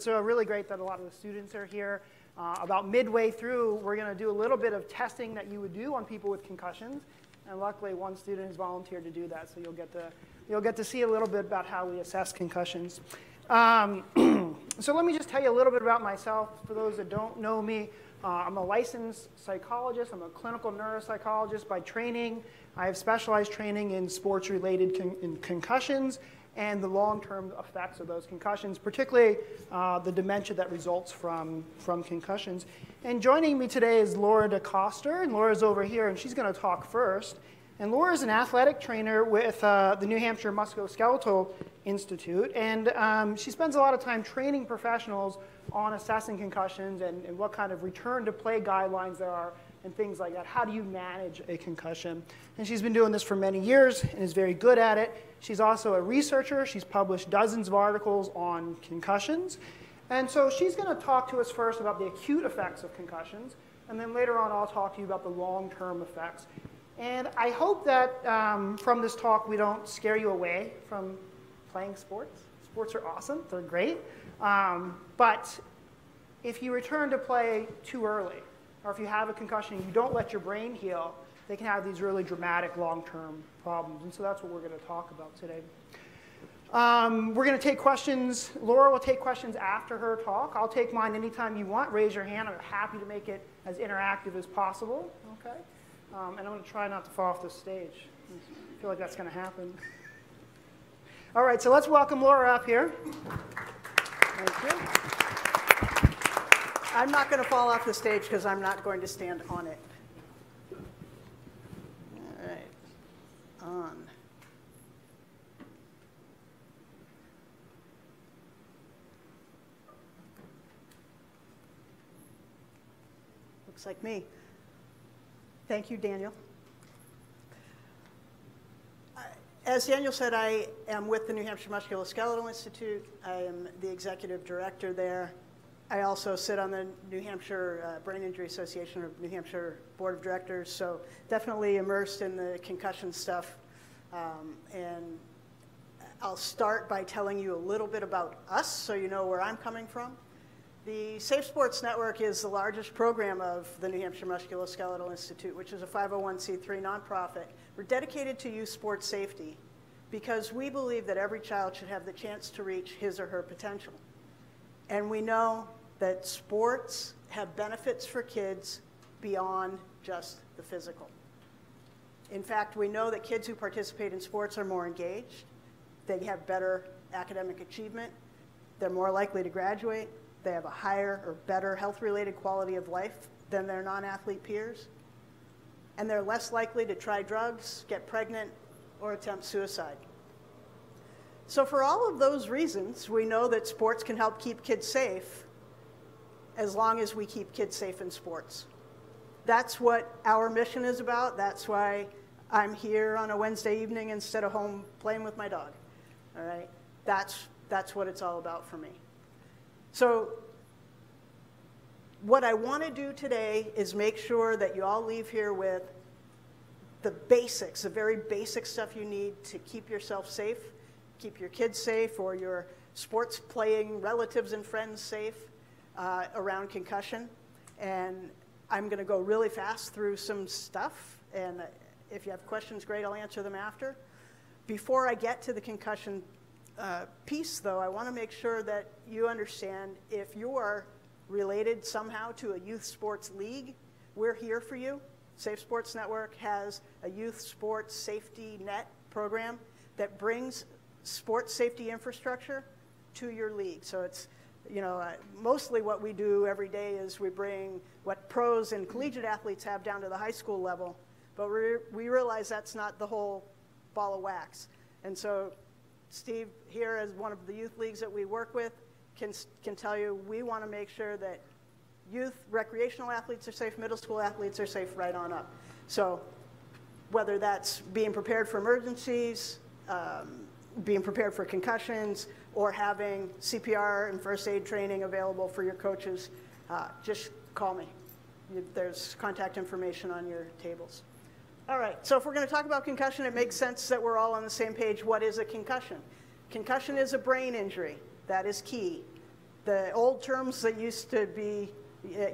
It's uh, really great that a lot of the students are here. Uh, about midway through, we're going to do a little bit of testing that you would do on people with concussions. And luckily, one student has volunteered to do that, so you'll get to, you'll get to see a little bit about how we assess concussions. Um, so let me just tell you a little bit about myself. For those that don't know me, uh, I'm a licensed psychologist. I'm a clinical neuropsychologist by training. I have specialized training in sports-related con concussions and the long-term effects of those concussions, particularly uh, the dementia that results from, from concussions. And joining me today is Laura DeCoster, and Laura's over here, and she's going to talk first. And Laura is an athletic trainer with uh, the New Hampshire Musculoskeletal Institute, and um, she spends a lot of time training professionals on assessing concussions and, and what kind of return to play guidelines there are and things like that. How do you manage a concussion? And she's been doing this for many years and is very good at it. She's also a researcher. She's published dozens of articles on concussions. And so she's going to talk to us first about the acute effects of concussions, and then later on I'll talk to you about the long-term effects. And I hope that um, from this talk we don't scare you away from playing sports. Sports are awesome. They're great. Um, but if you return to play too early, or if you have a concussion and you don't let your brain heal, they can have these really dramatic long-term problems. And so that's what we're going to talk about today. Um, we're going to take questions. Laura will take questions after her talk. I'll take mine anytime you want. Raise your hand. I'm happy to make it as interactive as possible. Okay? Um, and I'm going to try not to fall off the stage. I feel like that's going to happen. All right, so let's welcome Laura up here. Thank you. I'm not going to fall off the stage because I'm not going to stand on it. All right. On. Looks like me. Thank you, Daniel. Uh, as Daniel said, I am with the New Hampshire Musculoskeletal Institute. I am the executive director there. I also sit on the New Hampshire uh, Brain Injury Association or New Hampshire Board of Directors, so definitely immersed in the concussion stuff. Um, and I'll start by telling you a little bit about us so you know where I'm coming from. The Safe Sports Network is the largest program of the New Hampshire Musculoskeletal Institute, which is a 501c3 nonprofit. We're dedicated to youth sports safety because we believe that every child should have the chance to reach his or her potential. And we know that sports have benefits for kids beyond just the physical. In fact, we know that kids who participate in sports are more engaged, they have better academic achievement, they're more likely to graduate, they have a higher or better health related quality of life than their non athlete peers, and they're less likely to try drugs, get pregnant, or attempt suicide. So, for all of those reasons, we know that sports can help keep kids safe as long as we keep kids safe in sports. That's what our mission is about. That's why I'm here on a Wednesday evening instead of home playing with my dog. All right? That's, that's what it's all about for me. So, what I want to do today is make sure that you all leave here with the basics, the very basic stuff you need to keep yourself safe, keep your kids safe, or your sports playing relatives and friends safe, uh, around concussion. And I'm going to go really fast through some stuff. And if you have questions, great, I'll answer them after. Before I get to the concussion uh, piece, though, I want to make sure that you understand if you are related somehow to a youth sports league, we're here for you. Safe Sports Network has a youth sports safety net program that brings sports safety infrastructure to your league. So it's you know, uh, mostly what we do every day is we bring what pros and collegiate athletes have down to the high school level, but we, we realize that's not the whole ball of wax. And so Steve here as one of the youth leagues that we work with can, can tell you we want to make sure that youth recreational athletes are safe, middle school athletes are safe right on up. So whether that's being prepared for emergencies, um, being prepared for concussions, or having CPR and first aid training available for your coaches, uh, just call me. There's contact information on your tables. All right, so if we're going to talk about concussion, it makes sense that we're all on the same page. What is a concussion? Concussion is a brain injury. That is key. The old terms that used to be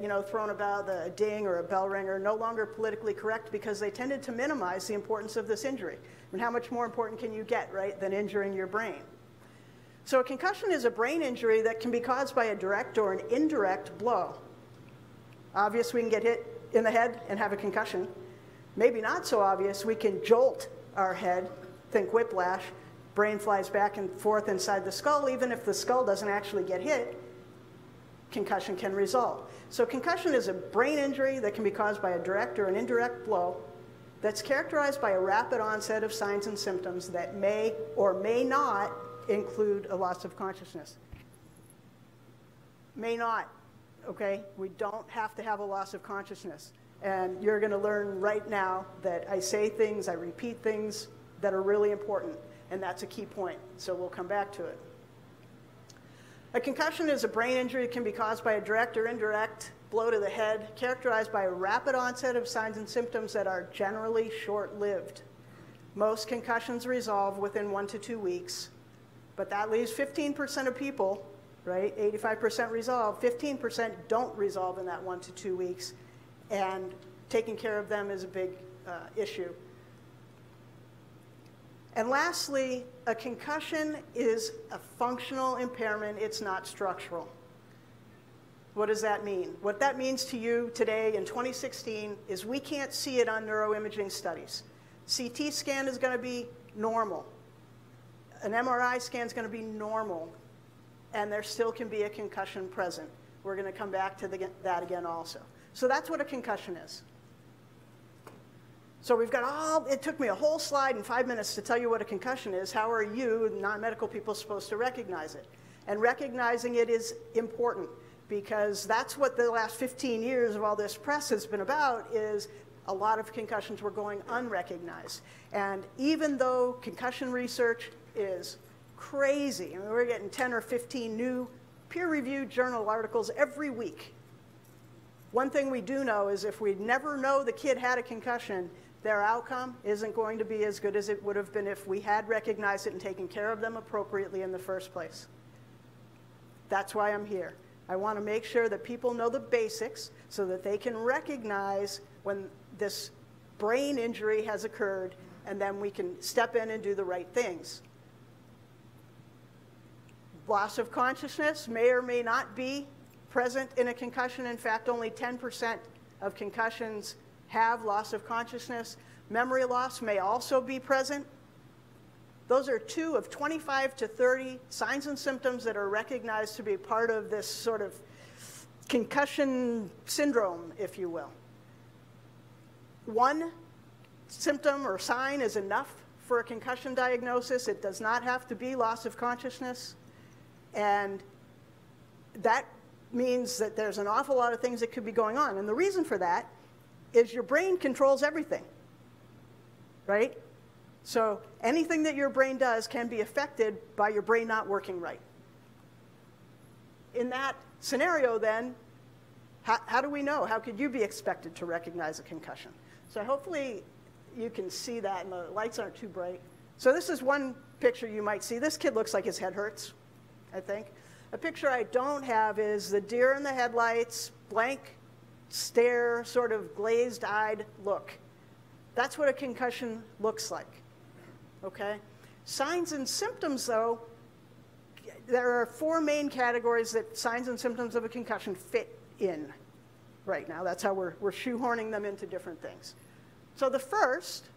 you know, thrown about, the ding or a bell ringer, no longer politically correct because they tended to minimize the importance of this injury. I mean, how much more important can you get, right, than injuring your brain? So a concussion is a brain injury that can be caused by a direct or an indirect blow. Obvious, we can get hit in the head and have a concussion. Maybe not so obvious, we can jolt our head, think whiplash, brain flies back and forth inside the skull, even if the skull doesn't actually get hit, concussion can result. So concussion is a brain injury that can be caused by a direct or an indirect blow that's characterized by a rapid onset of signs and symptoms that may or may not include a loss of consciousness. May not, okay? We don't have to have a loss of consciousness. And you're going to learn right now that I say things, I repeat things that are really important, and that's a key point. So we'll come back to it. A concussion is a brain injury that can be caused by a direct or indirect blow to the head, characterized by a rapid onset of signs and symptoms that are generally short lived. Most concussions resolve within one to two weeks, but that leaves 15% of people, right? 85% resolve, 15% don't resolve in that one to two weeks, and taking care of them is a big uh, issue. And lastly, a concussion is a functional impairment, it's not structural. What does that mean? What that means to you today in 2016 is we can't see it on neuroimaging studies. CT scan is going to be normal an MRI scan is going to be normal, and there still can be a concussion present. We're going to come back to the, that again also. So that's what a concussion is. So we've got all, it took me a whole slide in five minutes to tell you what a concussion is. How are you, non-medical people, supposed to recognize it? And recognizing it is important because that's what the last 15 years of all this press has been about is a lot of concussions were going unrecognized. And even though concussion research is crazy. I mean, we're getting 10 or 15 new peer-reviewed journal articles every week. One thing we do know is if we never know the kid had a concussion, their outcome isn't going to be as good as it would have been if we had recognized it and taken care of them appropriately in the first place. That's why I'm here. I want to make sure that people know the basics so that they can recognize when this brain injury has occurred and then we can step in and do the right things. Loss of consciousness may or may not be present in a concussion. In fact, only 10% of concussions have loss of consciousness. Memory loss may also be present. Those are two of 25 to 30 signs and symptoms that are recognized to be part of this sort of concussion syndrome, if you will. One symptom or sign is enough for a concussion diagnosis. It does not have to be loss of consciousness. And that means that there's an awful lot of things that could be going on. And the reason for that is your brain controls everything, right? So anything that your brain does can be affected by your brain not working right. In that scenario, then, how, how do we know? How could you be expected to recognize a concussion? So hopefully you can see that, and the lights aren't too bright. So this is one picture you might see. This kid looks like his head hurts. I think. A picture I don't have is the deer in the headlights, blank stare, sort of glazed eyed look. That's what a concussion looks like. Okay? Signs and symptoms, though, there are four main categories that signs and symptoms of a concussion fit in right now. That's how we're, we're shoehorning them into different things. So the first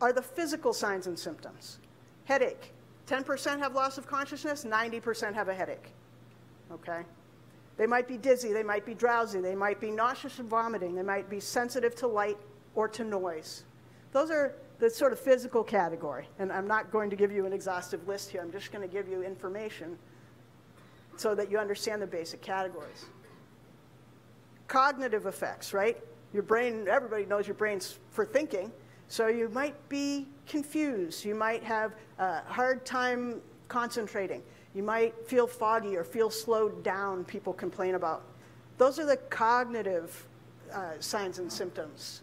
are the physical signs and symptoms headache, 10% have loss of consciousness, 90% have a headache. Okay? They might be dizzy, they might be drowsy, they might be nauseous and vomiting, they might be sensitive to light or to noise. Those are the sort of physical category. And I'm not going to give you an exhaustive list here, I'm just going to give you information so that you understand the basic categories. Cognitive effects, right? Your brain, everybody knows your brain's for thinking. So you might be confused. You might have a hard time concentrating. You might feel foggy or feel slowed down, people complain about. Those are the cognitive uh, signs and symptoms.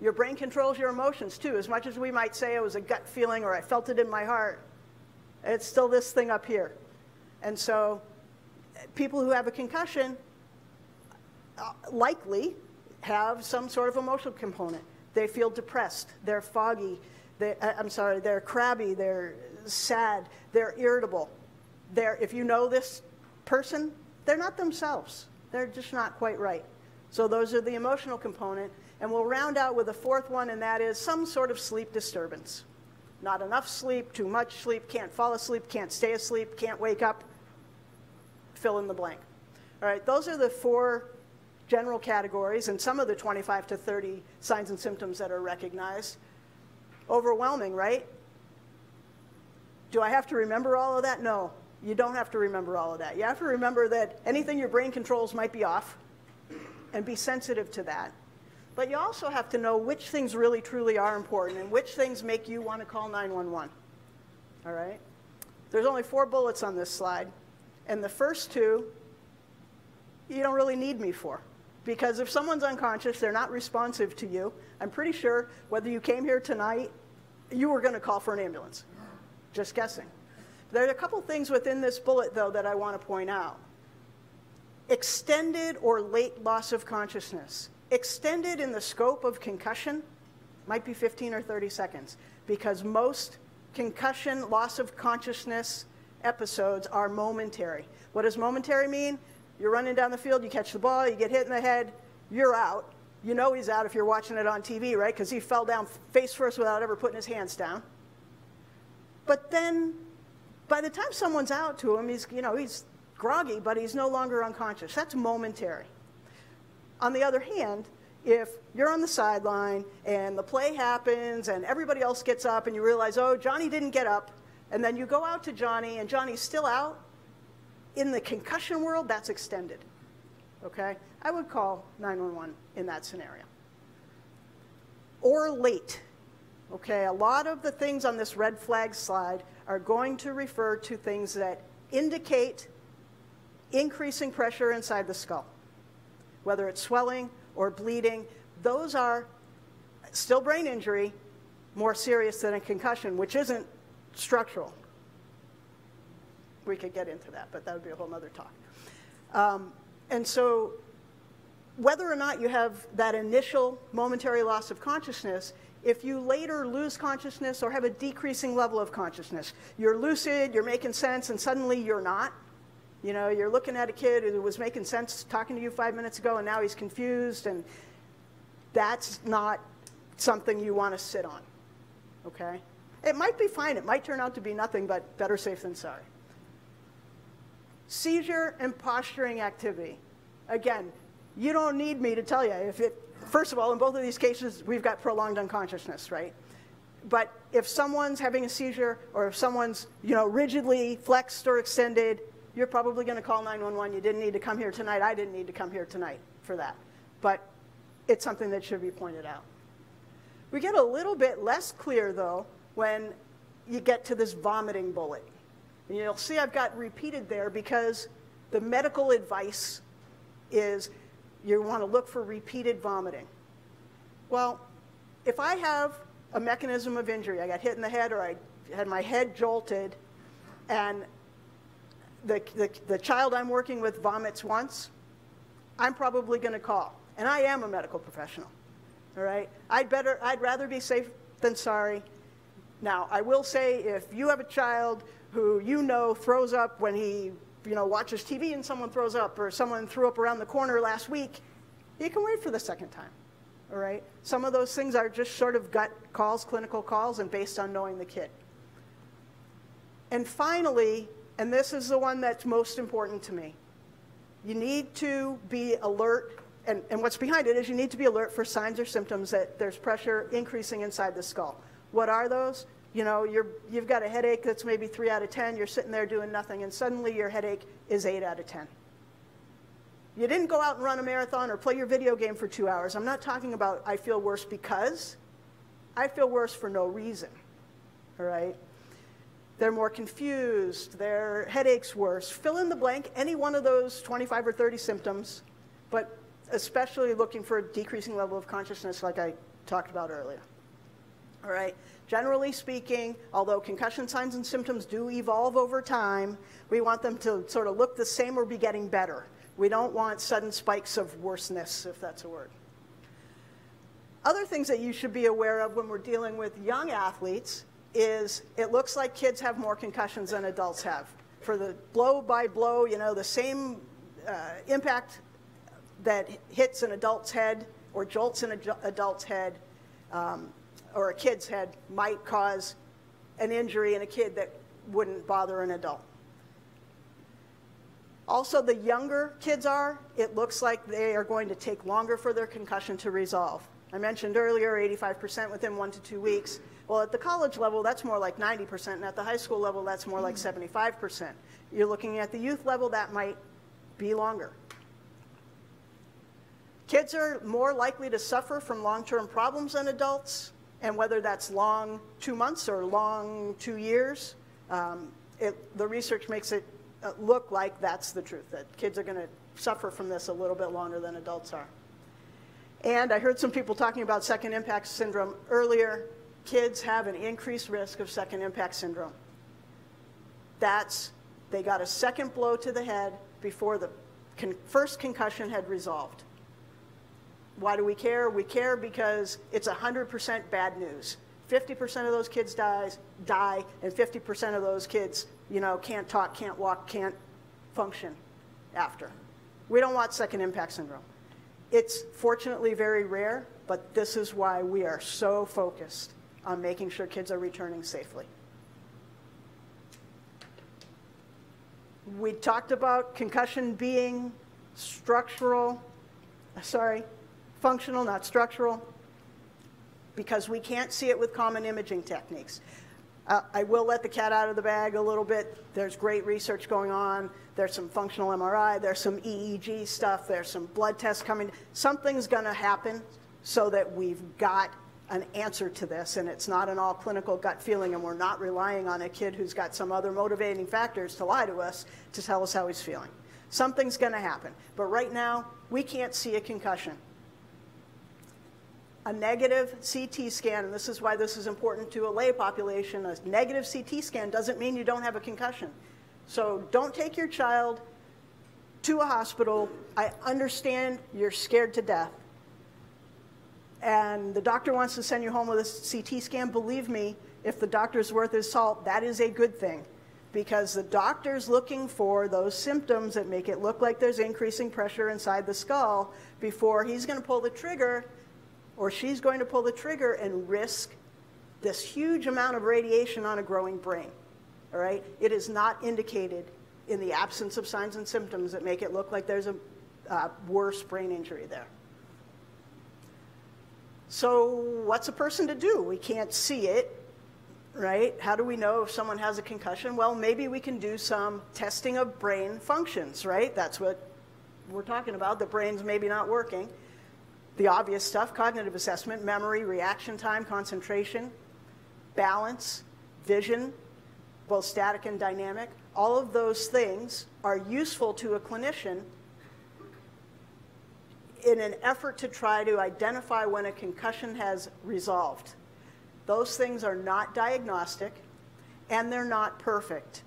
Your brain controls your emotions too. As much as we might say it was a gut feeling or I felt it in my heart, it's still this thing up here. And so people who have a concussion uh, likely have some sort of emotional component. They feel depressed, they're foggy, they, uh, I'm sorry, they're crabby, they're sad, they're irritable. They're, if you know this person, they're not themselves. They're just not quite right. So those are the emotional component. And we'll round out with a fourth one, and that is some sort of sleep disturbance. Not enough sleep, too much sleep, can't fall asleep, can't stay asleep, can't wake up. Fill in the blank. All right, those are the four general categories and some of the 25 to 30 signs and symptoms that are recognized. Overwhelming, right? Do I have to remember all of that? No, you don't have to remember all of that. You have to remember that anything your brain controls might be off and be sensitive to that. But you also have to know which things really truly are important and which things make you want to call 911. All right? There's only four bullets on this slide, and the first two you don't really need me for. Because if someone's unconscious, they're not responsive to you, I'm pretty sure whether you came here tonight, you were going to call for an ambulance. Just guessing. There are a couple things within this bullet, though, that I want to point out. Extended or late loss of consciousness. Extended in the scope of concussion might be 15 or 30 seconds because most concussion, loss of consciousness episodes are momentary. What does momentary mean? You're running down the field, you catch the ball, you get hit in the head, you're out. You know he's out if you're watching it on TV, right? Because he fell down face first without ever putting his hands down. But then by the time someone's out to him, he's, you know, he's groggy, but he's no longer unconscious. That's momentary. On the other hand, if you're on the sideline and the play happens and everybody else gets up and you realize, oh, Johnny didn't get up, and then you go out to Johnny and Johnny's still out, in the concussion world, that's extended. Okay? I would call 911 in that scenario. Or late. Okay, a lot of the things on this red flag slide are going to refer to things that indicate increasing pressure inside the skull whether it's swelling or bleeding, those are still brain injury, more serious than a concussion, which isn't structural. We could get into that, but that would be a whole other talk. Um, and so, whether or not you have that initial momentary loss of consciousness, if you later lose consciousness or have a decreasing level of consciousness, you're lucid, you're making sense, and suddenly you're not, you know, you're looking at a kid who was making sense talking to you five minutes ago, and now he's confused, and that's not something you want to sit on. Okay? It might be fine. It might turn out to be nothing, but better safe than sorry. Seizure and posturing activity. Again, you don't need me to tell you. If it, first of all, in both of these cases, we've got prolonged unconsciousness, right? But if someone's having a seizure or if someone's, you know, rigidly flexed or extended, you're probably going to call 911. You didn't need to come here tonight. I didn't need to come here tonight for that. But it's something that should be pointed out. We get a little bit less clear, though, when you get to this vomiting bullet. And you'll see I've got repeated there because the medical advice is you want to look for repeated vomiting. Well, if I have a mechanism of injury, I got hit in the head or I had my head jolted, and the, the, the child I'm working with vomits once, I'm probably going to call. And I am a medical professional. All right? I'd, better, I'd rather be safe than sorry. Now, I will say if you have a child who you know throws up when he you know, watches TV and someone throws up, or someone threw up around the corner last week, you can wait for the second time. All right? Some of those things are just sort of gut calls, clinical calls, and based on knowing the kid. And finally, and this is the one that's most important to me. You need to be alert, and, and what's behind it is you need to be alert for signs or symptoms that there's pressure increasing inside the skull. What are those? You know, you're, you've got a headache that's maybe 3 out of 10, you're sitting there doing nothing, and suddenly your headache is 8 out of 10. You didn't go out and run a marathon or play your video game for two hours. I'm not talking about I feel worse because. I feel worse for no reason. All right? They're more confused, their headache's worse. Fill in the blank, any one of those 25 or 30 symptoms, but especially looking for a decreasing level of consciousness like I talked about earlier. All right. Generally speaking, although concussion signs and symptoms do evolve over time, we want them to sort of look the same or be getting better. We don't want sudden spikes of worseness, if that's a word. Other things that you should be aware of when we're dealing with young athletes is it looks like kids have more concussions than adults have. For the blow by blow, you know, the same uh, impact that hits an adult's head or jolts an adult's head um, or a kid's head might cause an injury in a kid that wouldn't bother an adult. Also, the younger kids are, it looks like they are going to take longer for their concussion to resolve. I mentioned earlier 85% within one to two weeks. Well, at the college level, that's more like 90%, and at the high school level, that's more like hmm. 75%. You're looking at the youth level, that might be longer. Kids are more likely to suffer from long term problems than adults, and whether that's long two months or long two years, um, it, the research makes it uh, look like that's the truth, that kids are going to suffer from this a little bit longer than adults are. And I heard some people talking about second impact syndrome earlier. Kids have an increased risk of second impact syndrome. That's, they got a second blow to the head before the con first concussion had resolved. Why do we care? We care because it's 100% bad news. 50% of those kids dies, die, and 50% of those kids, you know, can't talk, can't walk, can't function after. We don't want second impact syndrome. It's fortunately very rare, but this is why we are so focused on making sure kids are returning safely. We talked about concussion being structural, sorry, functional, not structural, because we can't see it with common imaging techniques. Uh, I will let the cat out of the bag a little bit. There's great research going on. There's some functional MRI. There's some EEG stuff. There's some blood tests coming. Something's going to happen so that we've got an answer to this, and it's not an all clinical gut feeling, and we're not relying on a kid who's got some other motivating factors to lie to us to tell us how he's feeling. Something's going to happen. But right now, we can't see a concussion a negative CT scan, and this is why this is important to a lay population, a negative CT scan doesn't mean you don't have a concussion. So don't take your child to a hospital. I understand you're scared to death. And the doctor wants to send you home with a CT scan. Believe me, if the doctor's worth his salt, that is a good thing. Because the doctor's looking for those symptoms that make it look like there's increasing pressure inside the skull before he's going to pull the trigger or she's going to pull the trigger and risk this huge amount of radiation on a growing brain. All right? It is not indicated in the absence of signs and symptoms that make it look like there's a uh, worse brain injury there. So, what's a person to do? We can't see it, right? How do we know if someone has a concussion? Well, maybe we can do some testing of brain functions, right? That's what we're talking about. The brain's maybe not working the obvious stuff cognitive assessment, memory, reaction time, concentration, balance, vision, both static and dynamic. All of those things are useful to a clinician in an effort to try to identify when a concussion has resolved. Those things are not diagnostic and they're not perfect.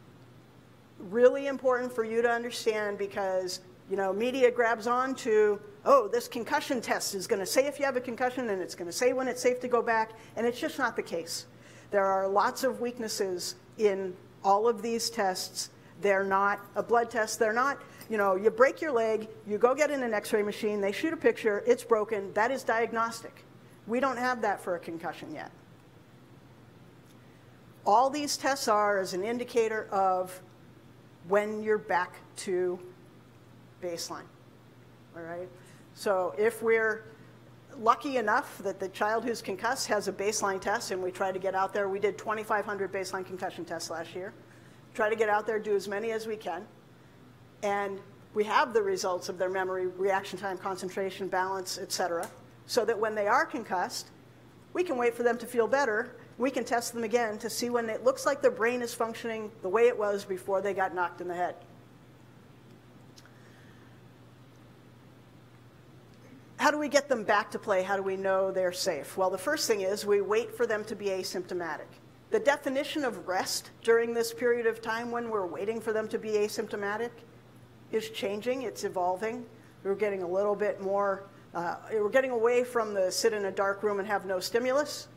Really important for you to understand because you know media grabs on to oh, this concussion test is going to say if you have a concussion and it's going to say when it's safe to go back, and it's just not the case. There are lots of weaknesses in all of these tests. They're not a blood test. They're not, you know, you break your leg, you go get in an x ray machine, they shoot a picture, it's broken. That is diagnostic. We don't have that for a concussion yet. All these tests are as an indicator of when you're back to baseline. All right? So if we're lucky enough that the child who's concussed has a baseline test and we try to get out there, we did 2,500 baseline concussion tests last year. Try to get out there, do as many as we can. And we have the results of their memory, reaction time, concentration, balance, et cetera, so that when they are concussed, we can wait for them to feel better. We can test them again to see when it looks like their brain is functioning the way it was before they got knocked in the head. How do we get them back to play? How do we know they're safe? Well, the first thing is we wait for them to be asymptomatic. The definition of rest during this period of time when we're waiting for them to be asymptomatic is changing, it's evolving. We're getting a little bit more, uh, we're getting away from the sit in a dark room and have no stimulus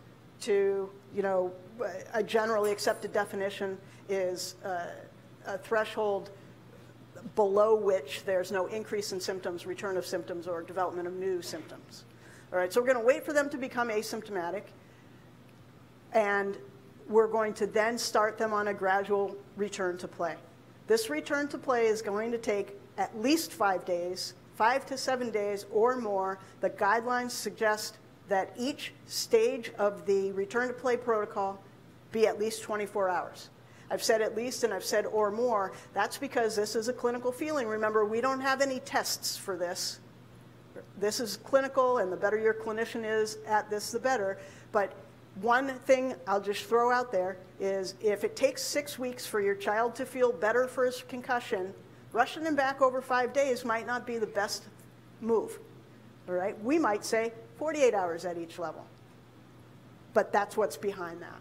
to, you know, a generally accepted definition is uh, a threshold below which there's no increase in symptoms, return of symptoms, or development of new symptoms. All right, so we're going to wait for them to become asymptomatic, and we're going to then start them on a gradual return to play. This return to play is going to take at least five days, five to seven days or more. The guidelines suggest that each stage of the return to play protocol be at least 24 hours. I've said at least and I've said or more. That's because this is a clinical feeling. Remember, we don't have any tests for this. This is clinical, and the better your clinician is at this, the better. But one thing I'll just throw out there is if it takes six weeks for your child to feel better for his concussion, rushing him back over five days might not be the best move. All right? We might say 48 hours at each level. But that's what's behind that.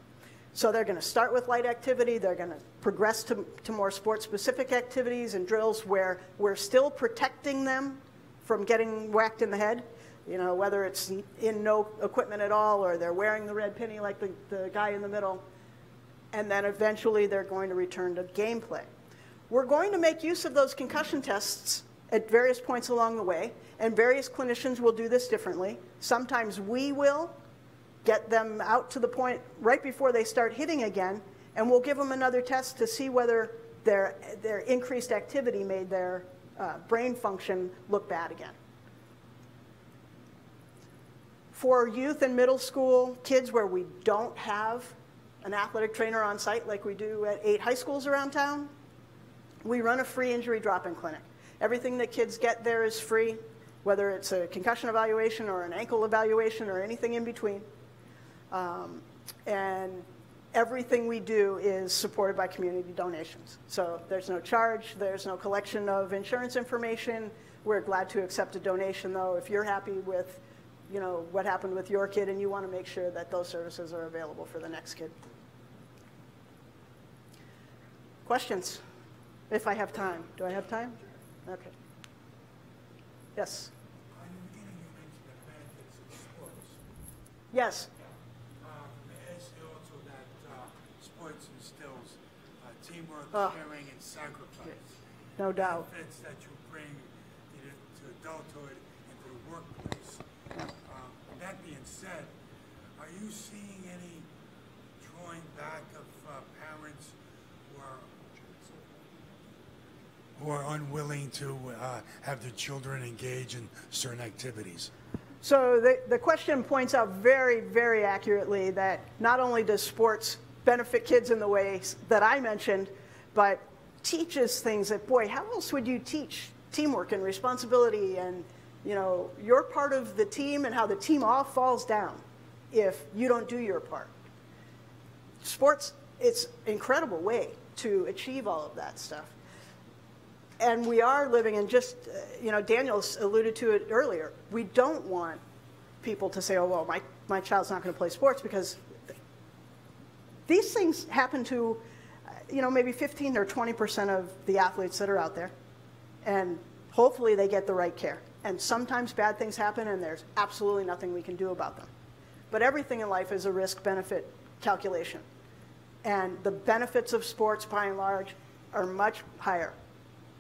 So they're going to start with light activity. They're going to progress to, to more sport-specific activities and drills where we're still protecting them from getting whacked in the head. You know, whether it's in no equipment at all or they're wearing the red penny like the, the guy in the middle. And then eventually they're going to return to gameplay. We're going to make use of those concussion tests at various points along the way, and various clinicians will do this differently. Sometimes we will, get them out to the point right before they start hitting again, and we'll give them another test to see whether their, their increased activity made their uh, brain function look bad again. For youth and middle school kids where we don't have an athletic trainer on site like we do at eight high schools around town, we run a free injury drop-in clinic. Everything that kids get there is free, whether it's a concussion evaluation or an ankle evaluation or anything in between. Um, and everything we do is supported by community donations. So there's no charge, there's no collection of insurance information. We're glad to accept a donation though if you're happy with you know, what happened with your kid and you want to make sure that those services are available for the next kid. Questions? If I have time. Do I have time? Okay. Yes. Yes. Oh. and sacrifice. No doubt. Benefits that you bring to adulthood and to the workplace. Um, that being said, are you seeing any drawing back of uh, parents who are who are unwilling to uh, have their children engage in certain activities? So the, the question points out very, very accurately that not only does sports benefit kids in the ways that I mentioned, but teaches things that, boy, how else would you teach teamwork and responsibility and, you know, you're part of the team and how the team all falls down if you don't do your part. Sports, it's incredible way to achieve all of that stuff. And we are living in just, uh, you know, Daniel's alluded to it earlier. We don't want people to say, oh, well, my, my child's not going to play sports because these things happen to, you know, maybe 15 or 20% of the athletes that are out there. And hopefully they get the right care. And sometimes bad things happen and there's absolutely nothing we can do about them. But everything in life is a risk benefit calculation. And the benefits of sports, by and large, are much higher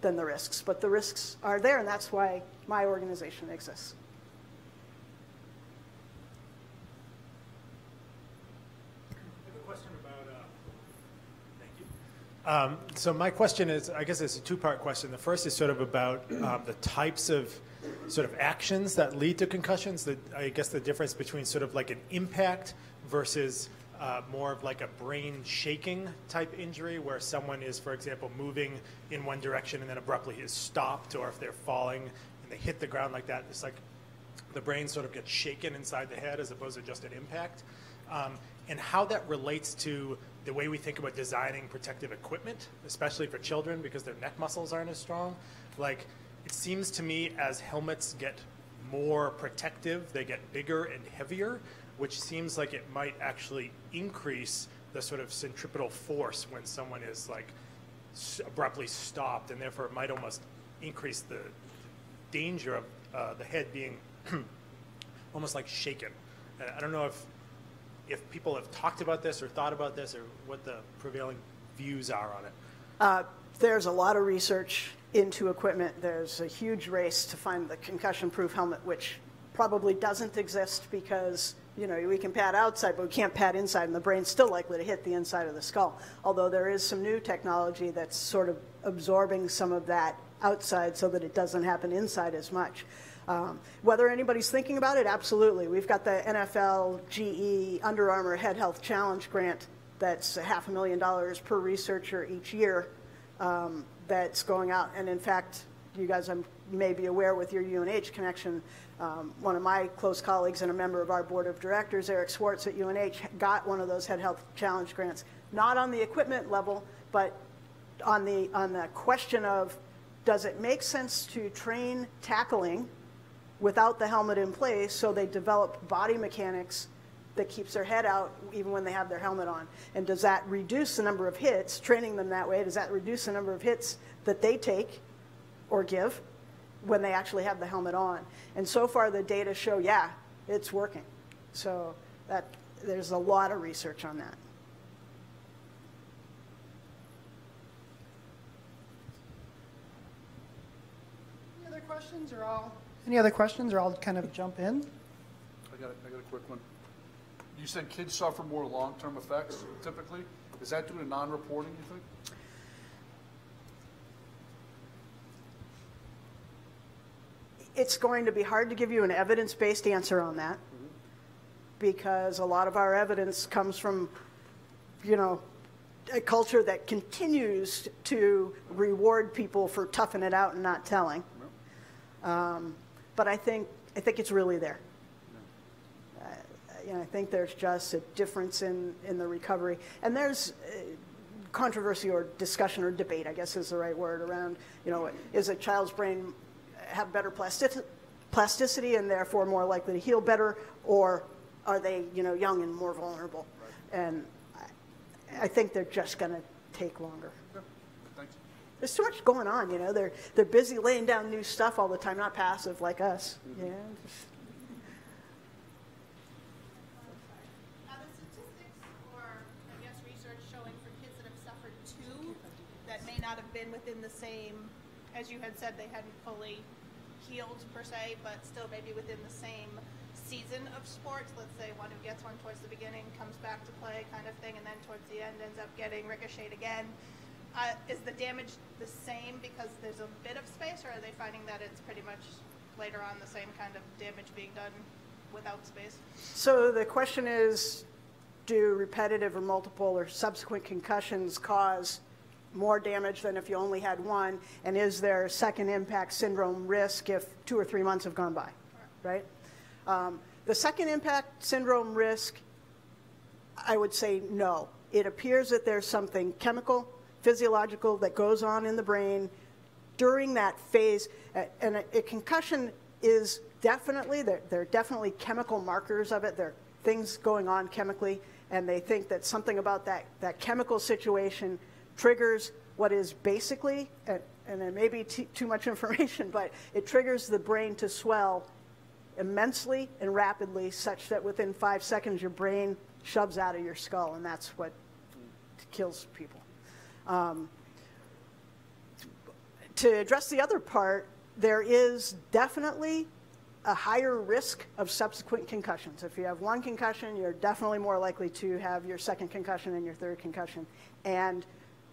than the risks. But the risks are there, and that's why my organization exists. Um, so my question is, I guess it's a two-part question. The first is sort of about um, the types of sort of actions that lead to concussions. The, I guess the difference between sort of like an impact versus uh, more of like a brain shaking type injury, where someone is, for example, moving in one direction and then abruptly is stopped, or if they're falling and they hit the ground like that, it's like the brain sort of gets shaken inside the head as opposed to just an impact. Um, and how that relates to the way we think about designing protective equipment, especially for children because their neck muscles aren't as strong. Like, it seems to me as helmets get more protective, they get bigger and heavier, which seems like it might actually increase the sort of centripetal force when someone is like abruptly stopped, and therefore it might almost increase the danger of uh, the head being almost like shaken. And I don't know if if people have talked about this or thought about this or what the prevailing views are on it. Uh, There's a lot of research into equipment. There's a huge race to find the concussion-proof helmet, which probably doesn't exist because, you know, we can pad outside, but we can't pad inside, and the brain's still likely to hit the inside of the skull. Although there is some new technology that's sort of absorbing some of that outside so that it doesn't happen inside as much. Um, whether anybody's thinking about it, absolutely. We've got the NFL, GE, Under Armour Head Health Challenge grant that's a half a million dollars per researcher each year um, that's going out. And in fact, you guys um, may be aware with your UNH connection, um, one of my close colleagues and a member of our board of directors, Eric Swartz at UNH, got one of those Head Health Challenge grants, not on the equipment level, but on the, on the question of, does it make sense to train tackling without the helmet in place so they develop body mechanics that keeps their head out even when they have their helmet on? And does that reduce the number of hits, training them that way, does that reduce the number of hits that they take or give when they actually have the helmet on? And so far the data show, yeah, it's working. So that, there's a lot of research on that. Any other questions or I'll, any other questions or I'll kind of jump in? I got, I got a quick one. You said kids suffer more long-term effects typically. Is that due to non-reporting, you think? It's going to be hard to give you an evidence-based answer on that because a lot of our evidence comes from, you know, a culture that continues to reward people for toughing it out and not telling. Um, but I think, I think it's really there. Uh, you know, I think there's just a difference in, in the recovery. And there's uh, controversy or discussion or debate, I guess is the right word, around, you know, is a child's brain have better plastic, plasticity and therefore more likely to heal better, or are they, you know, young and more vulnerable? And I, I think they're just going to take longer. There's too much going on, you know. They're they're busy laying down new stuff all the time, not passive like us. Yeah. just- the statistics or, I guess, research showing for kids that have suffered two that may not have been within the same, as you had said, they hadn't fully healed per se, but still maybe within the same season of sports? Let's say one who gets one towards the beginning comes back to play kind of thing, and then towards the end ends up getting ricocheted again. Uh, is the damage the same because there's a bit of space, or are they finding that it's pretty much later on the same kind of damage being done without space? So the question is, do repetitive or multiple or subsequent concussions cause more damage than if you only had one? And is there second impact syndrome risk if two or three months have gone by, right? Um, the second impact syndrome risk, I would say no. It appears that there's something chemical, physiological that goes on in the brain during that phase. And a, a concussion is definitely, there, there are definitely chemical markers of it. There are things going on chemically, and they think that something about that, that chemical situation triggers what is basically, and, and it may be too much information, but it triggers the brain to swell immensely and rapidly such that within five seconds your brain shoves out of your skull, and that's what kills people. Um, to address the other part, there is definitely a higher risk of subsequent concussions. If you have one concussion, you're definitely more likely to have your second concussion and your third concussion. And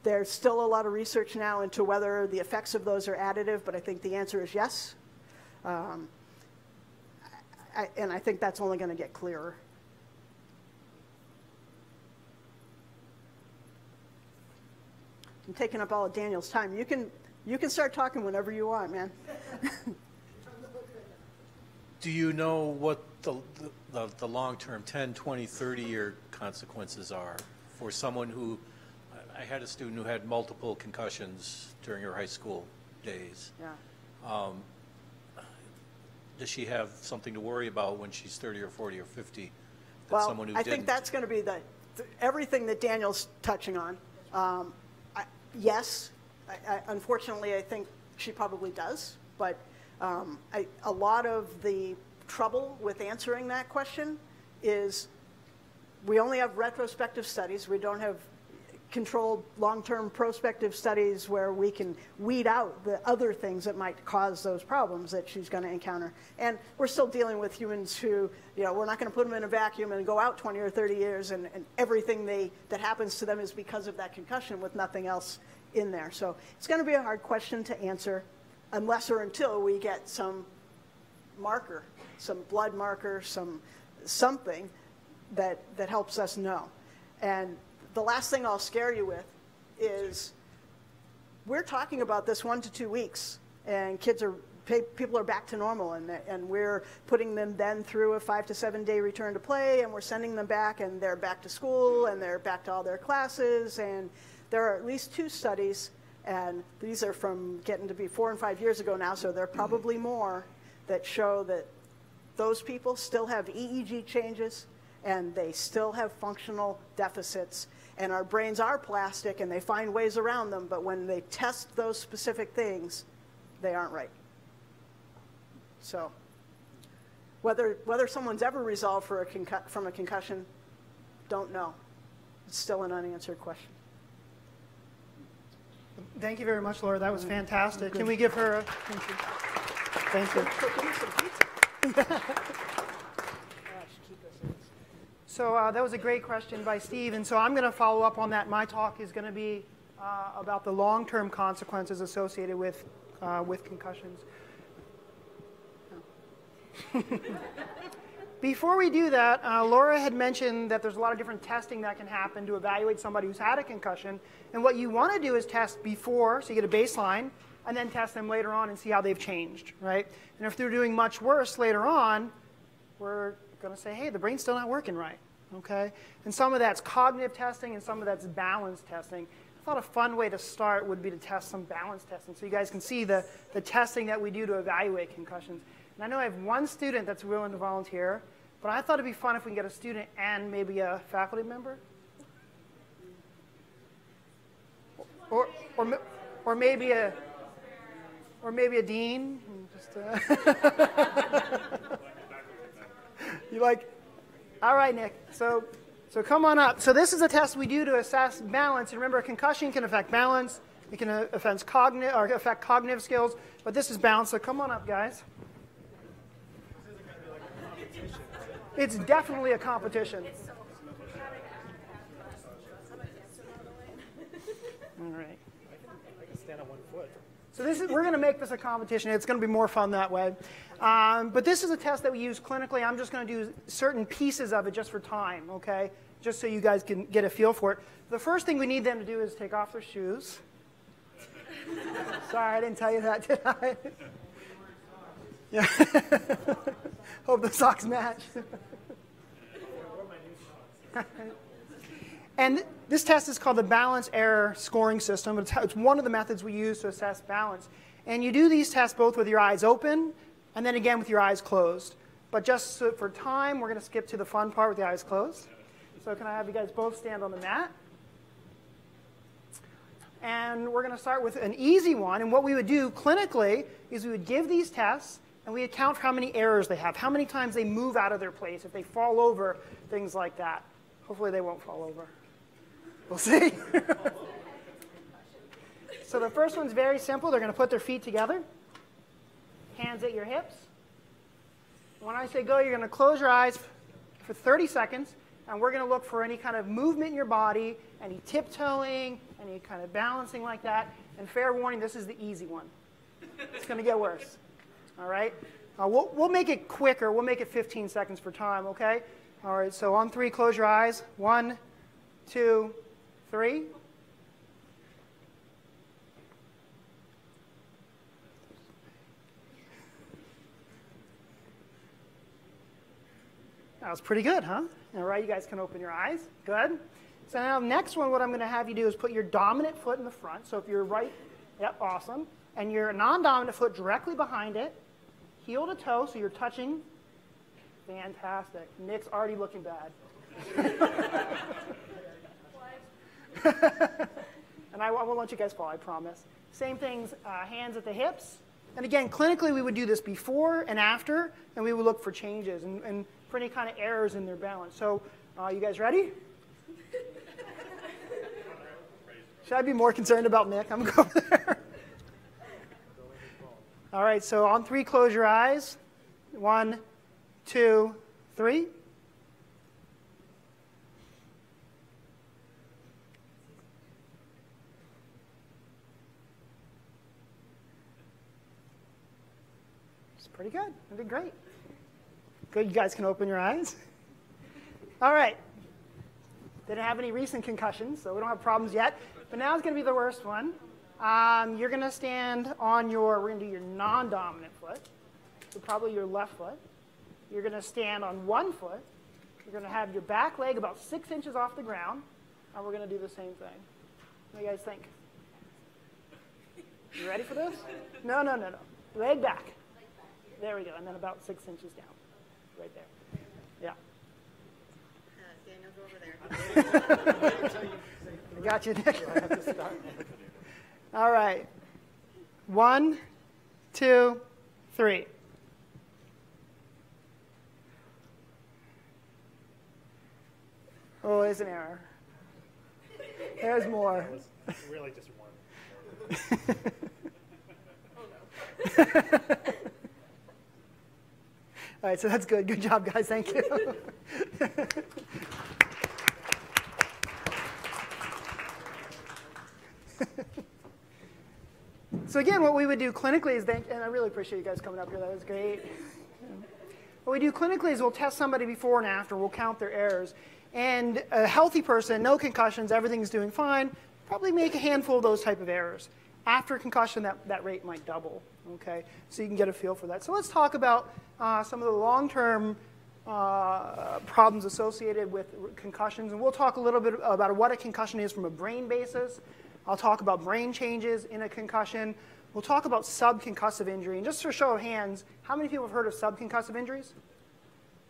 there's still a lot of research now into whether the effects of those are additive, but I think the answer is yes. Um, I, and I think that's only going to get clearer. I'm taking up all of Daniel's time. You can, you can start talking whenever you want, man. Do you know what the, the, the long-term 10, 20, 30-year consequences are for someone who, I had a student who had multiple concussions during her high school days. Yeah. does she have something to worry about when she's 30 or 40 or 50? That Well, someone who I think didn't? that's going to be the, th- everything that Daniel's touching on. Um, Yes, I- I- unfortunately, I think she probably does, but um, I- a lot of the trouble with answering that question is we only have retrospective studies. We don't have controlled long-term prospective studies where we can weed out the other things that might cause those problems that she's going to encounter. And we're still dealing with humans who, you know, we're not going to put them in a vacuum and go out 20 or 30 years and, and everything they, that happens to them is because of that concussion with nothing else in there. So it's going to be a hard question to answer unless or until we get some marker, some blood marker, some something that, that helps us know. And the last thing I'll scare you with is we're talking about this one to two weeks, and kids are people are back to normal, and and we're putting them then through a five to seven day return to play, and we're sending them back, and they're back to school, and they're back to all their classes, and there are at least two studies, and these are from getting to be four and five years ago now, so there are probably more that show that those people still have EEG changes and they still have functional deficits. And our brains are plastic and they find ways around them, but when they test those specific things, they aren't right. So, whether, whether someone's ever resolved for a from a concussion, don't know. It's still an unanswered question. Thank you very much, Laura. That was mm-hmm. fantastic. Can we give her a thank you? Thank you. So, uh, that was a great question by Steve, and so I'm going to follow up on that. My talk is going to be uh, about the long-term consequences associated with uh, with concussions. Before we do that, uh, Laura had mentioned that there's a lot of different testing that can happen to evaluate somebody who's had a concussion. And what you want to do is test before, so you get a baseline, and then test them later on and see how they've changed, right? And if they're doing much worse later on, we're going to say, hey, the brain's still not working right, okay? And some of that's cognitive testing and some of that's balance testing. I thought a fun way to start would be to test some balance testing so you guys can see the, the testing that we do to evaluate concussions. And I know I have one student that's willing to volunteer, but I thought it'd be fun if we can get a student and maybe a faculty member. Or, or, or maybe a, or maybe a dean. Just, uh, you like, all right, Nick. So, so come on up. So this is a test we do to assess balance. And remember, concussion can affect balance. It can uh, affect cognitive or affect cognitive skills. But this is balance. So come on up, guys. It's definitely a competition. All right. Stand on one foot. So this is, we're going to make this a competition. It's going to be more fun that way. Um, but this is a test that we use clinically. I'm just going to do certain pieces of it just for time, okay? Just so you guys can get a feel for it. The first thing we need them to do is take off their shoes. Sorry, I didn't tell you that, did I? yeah. Hope the socks match. And this test is called the balance error scoring system. It's, it's one of the methods we use to assess balance. And you do these tests both with your eyes open and then again with your eyes closed. But just so for time, we're going to skip to the fun part with the eyes closed. So can I have you guys both stand on the mat? And we're going to start with an easy one. And what we would do clinically is we would give these tests and we account for how many errors they have, how many times they move out of their place, if they fall over, things like that. Hopefully they won't fall over. We'll see. so the first one's very simple. They're going to put their feet together, hands at your hips. When I say go, you're going to close your eyes for 30 seconds, and we're going to look for any kind of movement in your body, any tiptoeing, any kind of balancing like that. And fair warning, this is the easy one. It's going to get worse. All right? Uh, we'll, we'll make it quicker. We'll make it 15 seconds for time, okay? All right, so on three, close your eyes. One, two, three. That was pretty good, huh? All right, you guys can open your eyes. Good. So now, next one, what I'm going to have you do is put your dominant foot in the front. So if you're right, yep, awesome. And your non dominant foot directly behind it. heel to toe, so you're touching. Fantastic. Nick's already looking bad. and I, I won't let you guys fall, I promise. Same things, uh, hands at the hips. And again, clinically, we would do this before and after, and we would look for changes and, and for any kind of errors in their balance. So, uh, you guys ready? Should I be more concerned about Nick? I'm going there. All right, so on three, close your eyes. One, two, three. It's pretty good. You did great. Good, you guys can open your eyes. All right. Didn't have any recent concussions, so we don't have problems yet. But now is going to be the worst one. Um, you're going to stand on your, we're going to do your non-dominant foot, so probably your left foot. You're going to stand on one foot. You're going to have your back leg about six inches off the ground, and we're going to do the same thing. What do you guys think? You ready for this? No, no, no, no. Leg back. There we go, and then about six inches down, right there. Yeah. Uh, Daniel's over there. I got you, Nick. All right. One, two, three. Oh, there's an error. There's more. Really just one. Oh, All right, so that's good. Good job, guys. Thank you. so again, what we would do clinically is, thank, and I really appreciate you guys coming up here. That was great. What we do clinically is we'll test somebody before and after. We'll count their errors. And a healthy person, no concussions, everything's doing fine, probably make a handful of those type of errors. After a concussion, that, that rate might double, okay? So you can get a feel for that. So let's talk about uh, some of the long-term uh, problems associated with concussions. And we'll talk a little bit about what a concussion is from a brain basis. I'll talk about brain changes in a concussion. We'll talk about subconcussive injury. And just for show of hands, how many people have heard of subconcussive injuries?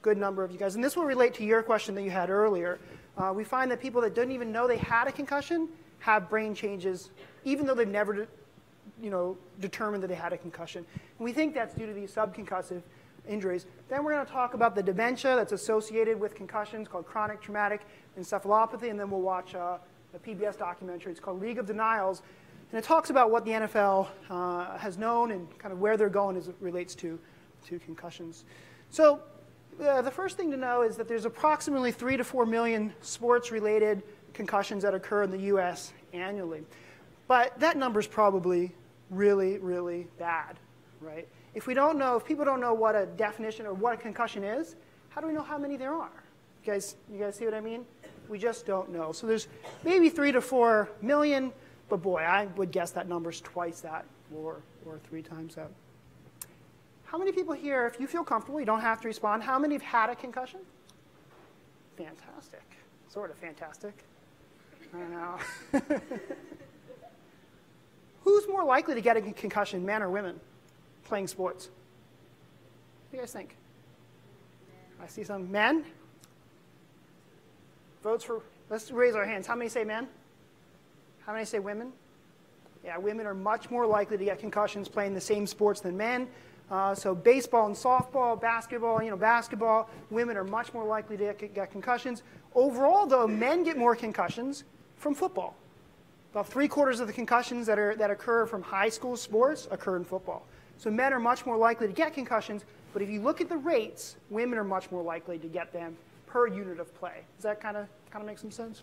Good number of you guys. And this will relate to your question that you had earlier. Uh, we find that people that didn't even know they had a concussion have brain changes, even though they've never, you know, determined that they had a concussion. And we think that's due to these subconcussive injuries. Then we're going to talk about the dementia that's associated with concussions called chronic traumatic encephalopathy, and then we'll watch uh, a PBS documentary. It's called League of Denials, and it talks about what the NFL uh, has known and kind of where they're going as it relates to, to concussions. So uh, the first thing to know is that there's approximately three to four million sports-related concussions that occur in the U.S. annually. But that number is probably really, really bad, right? If we don't know, if people don't know what a definition or what a concussion is, how do we know how many there are? You guys, you guys see what I mean? We just don't know. So there's maybe three to four million, but boy, I would guess that number's twice that or, or three times that. How many people here, if you feel comfortable, you don't have to respond, how many have had a concussion? Fantastic. Sort of fantastic. I know. Who's more likely to get a concussion, men or women, playing sports? What do you guys think? I see some men. Votes for, let's raise our hands. How many say men? How many say women? Yeah, women are much more likely to get concussions playing the same sports than men. Uh, so baseball and softball, basketball, you know, basketball, women are much more likely to get, get concussions. Overall, though, men get more concussions from football. About three quarters of the concussions that, are, that occur from high school sports occur in football. So men are much more likely to get concussions, but if you look at the rates, women are much more likely to get them per unit of play. Does that kind of kind of make some sense?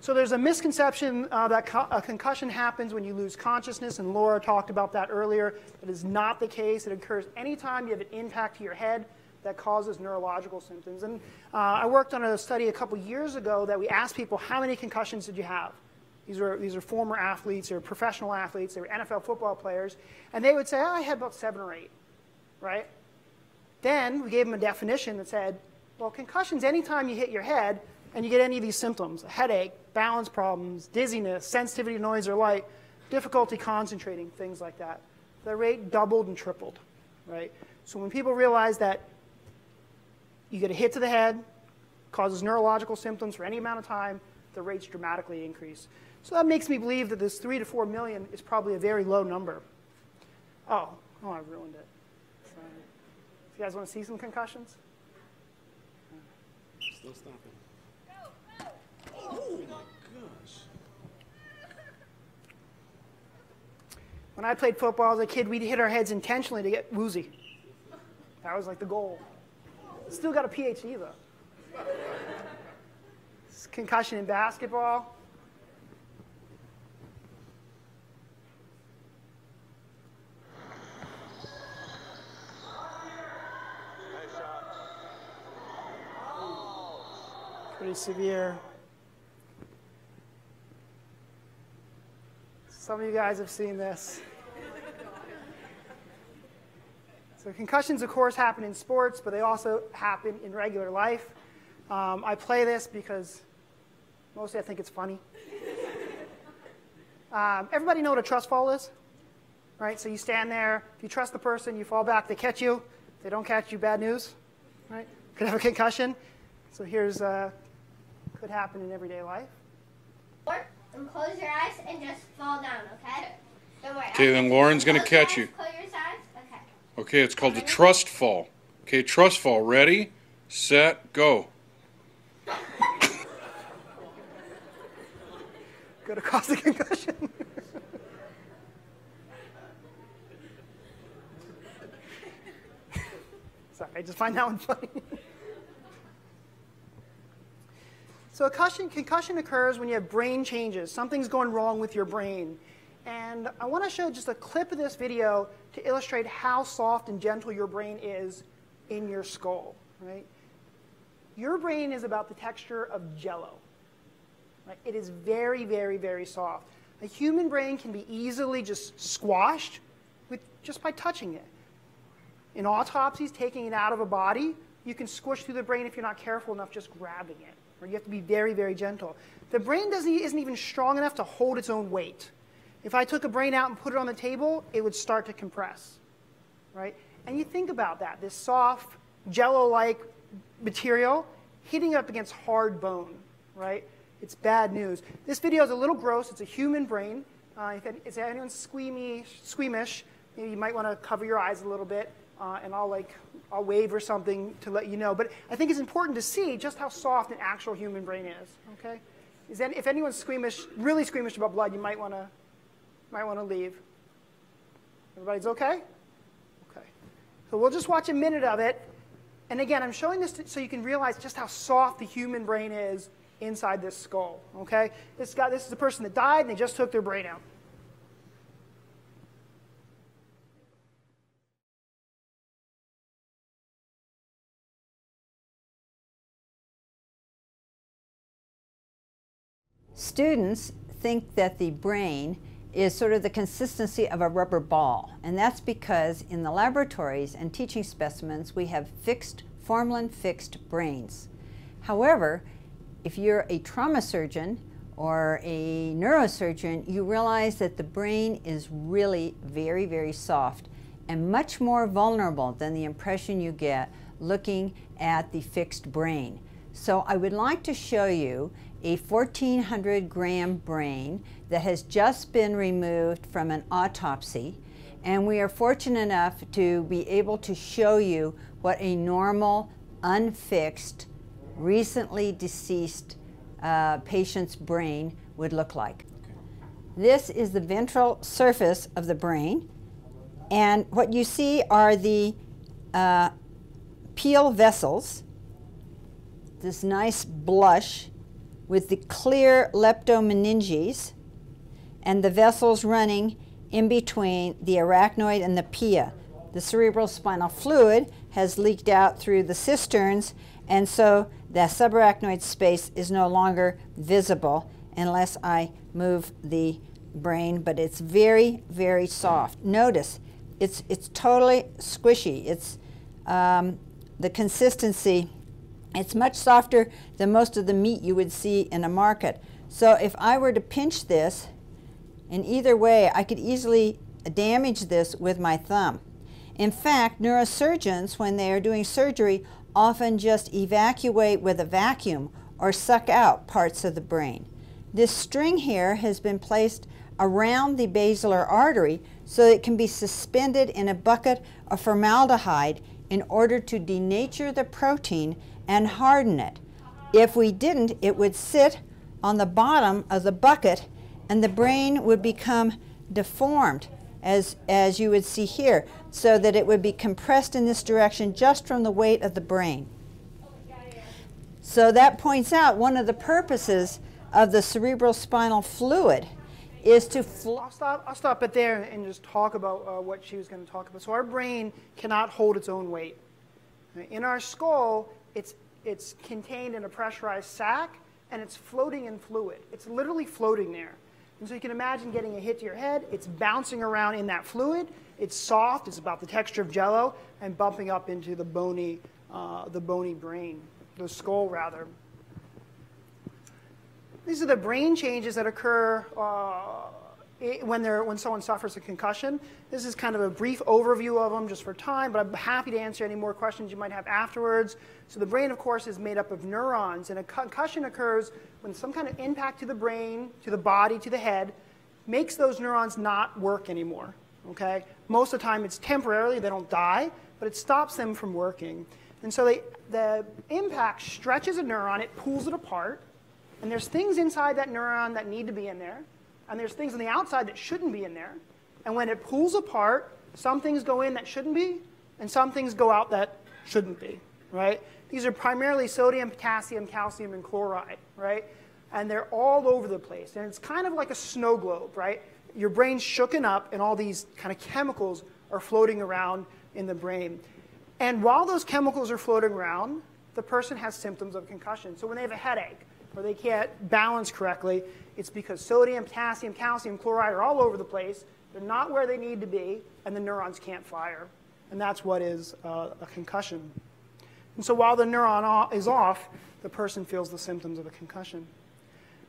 So there's a misconception uh, that co- a concussion happens when you lose consciousness, and Laura talked about that earlier. That is not the case. It occurs anytime you have an impact to your head that causes neurological symptoms. And uh, I worked on a study a couple years ago that we asked people, how many concussions did you have? These are, these are former athletes, or professional athletes, they were NFL football players, and they would say, oh, I had about seven or eight, right? Then we gave them a definition that said, well, concussions, anytime you hit your head and you get any of these symptoms, a headache, balance problems, dizziness, sensitivity to noise or light, difficulty concentrating, things like that, the rate doubled and tripled, right? So when people realize that you get a hit to the head, causes neurological symptoms for any amount of time, the rates dramatically increase. So that makes me believe that this three to four million is probably a very low number. Oh, oh, I ruined it. Sorry. You guys want to see some concussions? Still stopping. Oh when I played football as a kid, we'd hit our heads intentionally to get woozy. That was like the goal. Still got a PhD though. Concussion in basketball. Pretty severe. Some of you guys have seen this. So concussions, of course, happen in sports, but they also happen in regular life. Um, I play this because mostly I think it's funny. Um, everybody know what a trust fall is? Right? So you stand there, if you trust the person, you fall back, they catch you. If they don't catch you, bad news. Right? Could have a concussion. So here's, uh, could happen in everyday life. And close your eyes and just fall down, okay? Don't worry. Okay, then Lauren's gonna Close your catch eyes, you. Close your eyes. Okay. Okay, it's called the trust fall. Okay, trust fall. Ready, set, go. Could have caused a concussion. Sorry, I just find that one funny. So concussion, concussion occurs when you have brain changes. Something's going wrong with your brain. And I want to show just a clip of this video to illustrate how soft and gentle your brain is in your skull. Right? Your brain is about the texture of jello. Right? It is very, very, very soft. A human brain can be easily just squashed with, just by touching it. In autopsies, taking it out of a body, you can squish through the brain if you're not careful enough just grabbing it. You have to be very, very gentle. The brain doesn't, isn't even strong enough to hold its own weight. If I took a brain out and put it on the table, it would start to compress. Right? And you think about that, this soft, jello-like material hitting up against hard bone, right? It's bad news. This video is a little gross. It's a human brain. Uh, if, if anyone's squeamish, squeamish, you might want to cover your eyes a little bit, uh, and I'll like I'll wave or something to let you know. But I think it's important to see just how soft an actual human brain is. Okay, is that, if anyone's squeamish, really squeamish about blood, you might want to might want to leave. Everybody's okay? Okay. So we'll just watch a minute of it. And again, I'm showing this to, so you can realize just how soft the human brain is inside this skull. Okay? This guy, this is a person that died, and they just took their brain out. Students think that the brain is sort of the consistency of a rubber ball, and that's because in the laboratories and teaching specimens we have fixed, formalin fixed brains. However, if you're a trauma surgeon or a neurosurgeon, you realize that the brain is really very, very soft and much more vulnerable than the impression you get looking at the fixed brain. So I would like to show you a 1400 gram brain that has just been removed from an autopsy. And we are fortunate enough to be able to show you what a normal, unfixed, recently deceased uh, patient's brain would look like. This is the ventral surface of the brain. And what you see are the uh, pial vessels, this nice blush with the clear leptomeninges and the vessels running in between the arachnoid and the pia. The cerebral spinal fluid has leaked out through the cisterns, and so the subarachnoid space is no longer visible unless I move the brain, but it's very, very soft. Notice, it's, it's totally squishy. It's um, the consistency it's much softer than most of the meat you would see in a market. So if I were to pinch this in either way, I could easily damage this with my thumb. In fact, neurosurgeons, when they are doing surgery, often just evacuate with a vacuum or suck out parts of the brain. This string here has been placed around the basilar artery so it can be suspended in a bucket of formaldehyde in order to denature the protein and harden it. If we didn't, it would sit on the bottom of the bucket and the brain would become deformed as, as you would see here, so that it would be compressed in this direction just from the weight of the brain. So that points out one of the purposes of the cerebral spinal fluid is to. I'll stop, I'll stop it there and just talk about uh, what she was going to talk about. So our brain cannot hold its own weight. In our skull, it's, it's contained in a pressurized sac and it's floating in fluid. It's literally floating there. And so you can imagine getting a hit to your head. It's bouncing around in that fluid. It's soft. It's about the texture of jello and bumping up into the bony, uh, the bony brain, the skull rather. These are the brain changes that occur uh, when, they're, when someone suffers a concussion. This is kind of a brief overview of them just for time, but I'm happy to answer any more questions you might have afterwards. So the brain, of course, is made up of neurons, and a concussion occurs when some kind of impact to the brain, to the body, to the head, makes those neurons not work anymore. Okay? Most of the time it's temporarily, they don't die, but it stops them from working. And so they, the impact stretches a neuron, it pulls it apart, and there's things inside that neuron that need to be in there, and there's things on the outside that shouldn't be in there. And when it pulls apart, some things go in that shouldn't be, and some things go out that shouldn't be, right? These are primarily sodium, potassium, calcium, and chloride, right? And they're all over the place. And it's kind of like a snow globe, right? Your brain's shooken up, and all these kind of chemicals are floating around in the brain. And while those chemicals are floating around, the person has symptoms of concussion. So when they have a headache, or they can't balance correctly, it's because sodium, potassium, calcium, chloride are all over the place. They're not where they need to be, and the neurons can't fire. And that's what is uh, a concussion. And so while the neuron is off, the person feels the symptoms of a concussion.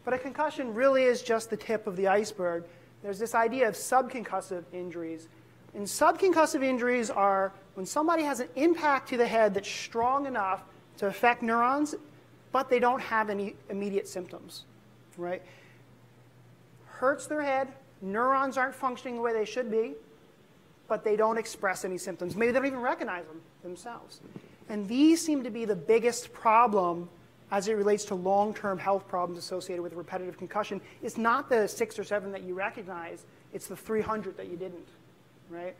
But a concussion really is just the tip of the iceberg. There's this idea of subconcussive injuries. And subconcussive injuries are when somebody has an impact to the head that's strong enough to affect neurons but they don't have any immediate symptoms, right? Hurts their head, neurons aren't functioning the way they should be, but they don't express any symptoms. Maybe they don't even recognize them themselves. And these seem to be the biggest problem as it relates to long-term health problems associated with repetitive concussion. It's not the six or seven that you recognize, it's the 300 that you didn't, right?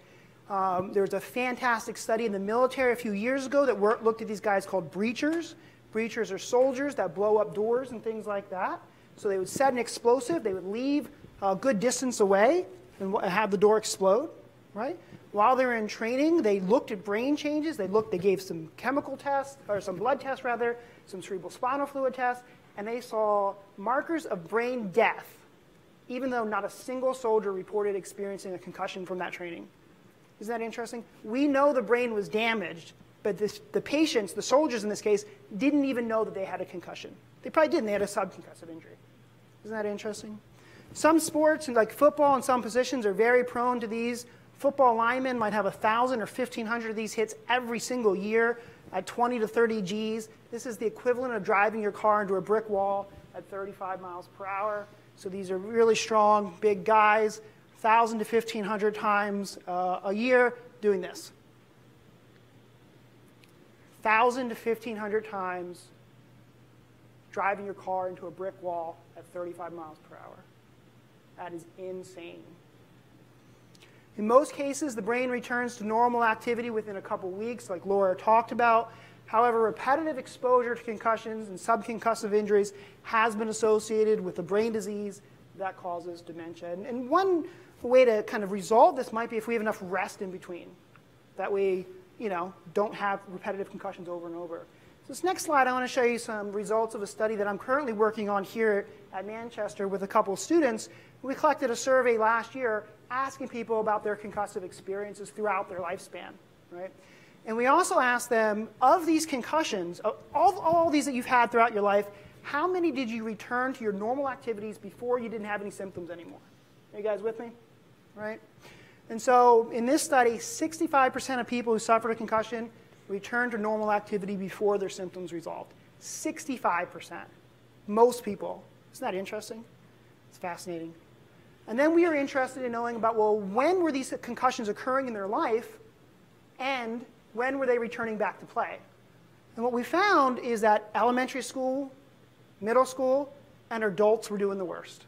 Um, there was a fantastic study in the military a few years ago that worked, looked at these guys called breachers. Breachers are soldiers that blow up doors and things like that. So they would set an explosive, they would leave a good distance away and have the door explode, right? While they were in training, they looked at brain changes. They looked, they gave some chemical tests, or some blood tests rather, some cerebral spinal fluid tests, and they saw markers of brain death, even though not a single soldier reported experiencing a concussion from that training. Isn't that interesting? We know the brain was damaged, but this, the patients, the soldiers in this case, didn't even know that they had a concussion. They probably didn't. They had a subconcussive injury. Isn't that interesting? Some sports, like football and some positions, are very prone to these. Football linemen might have 1,000 or 1,500 of these hits every single year at 20 to 30 Gs. This is the equivalent of driving your car into a brick wall at 35 miles per hour. So these are really strong, big guys, 1,000 to 1,500 times uh, a year doing this. 1,000 to 1,500 times driving your car into a brick wall at 35 miles per hour. That is insane. In most cases, the brain returns to normal activity within a couple weeks, like Laura talked about. However, repetitive exposure to concussions and subconcussive injuries has been associated with a brain disease that causes dementia. And, and one way to kind of resolve this might be if we have enough rest in between. That we you know, don't have repetitive concussions over and over. So this next slide, I want to show you some results of a study that I'm currently working on here at Manchester with a couple of students. We collected a survey last year asking people about their concussive experiences throughout their lifespan, right? And we also asked them, of these concussions, of all, all these that you've had throughout your life, how many did you return to your normal activities before you didn't have any symptoms anymore? Are you guys with me? Right? And so in this study, 65% of people who suffered a concussion returned to normal activity before their symptoms resolved. 65%. Most people. Isn't that interesting? It's fascinating. And then we are interested in knowing about, well, when were these concussions occurring in their life and when were they returning back to play? And what we found is that elementary school, middle school, and adults were doing the worst.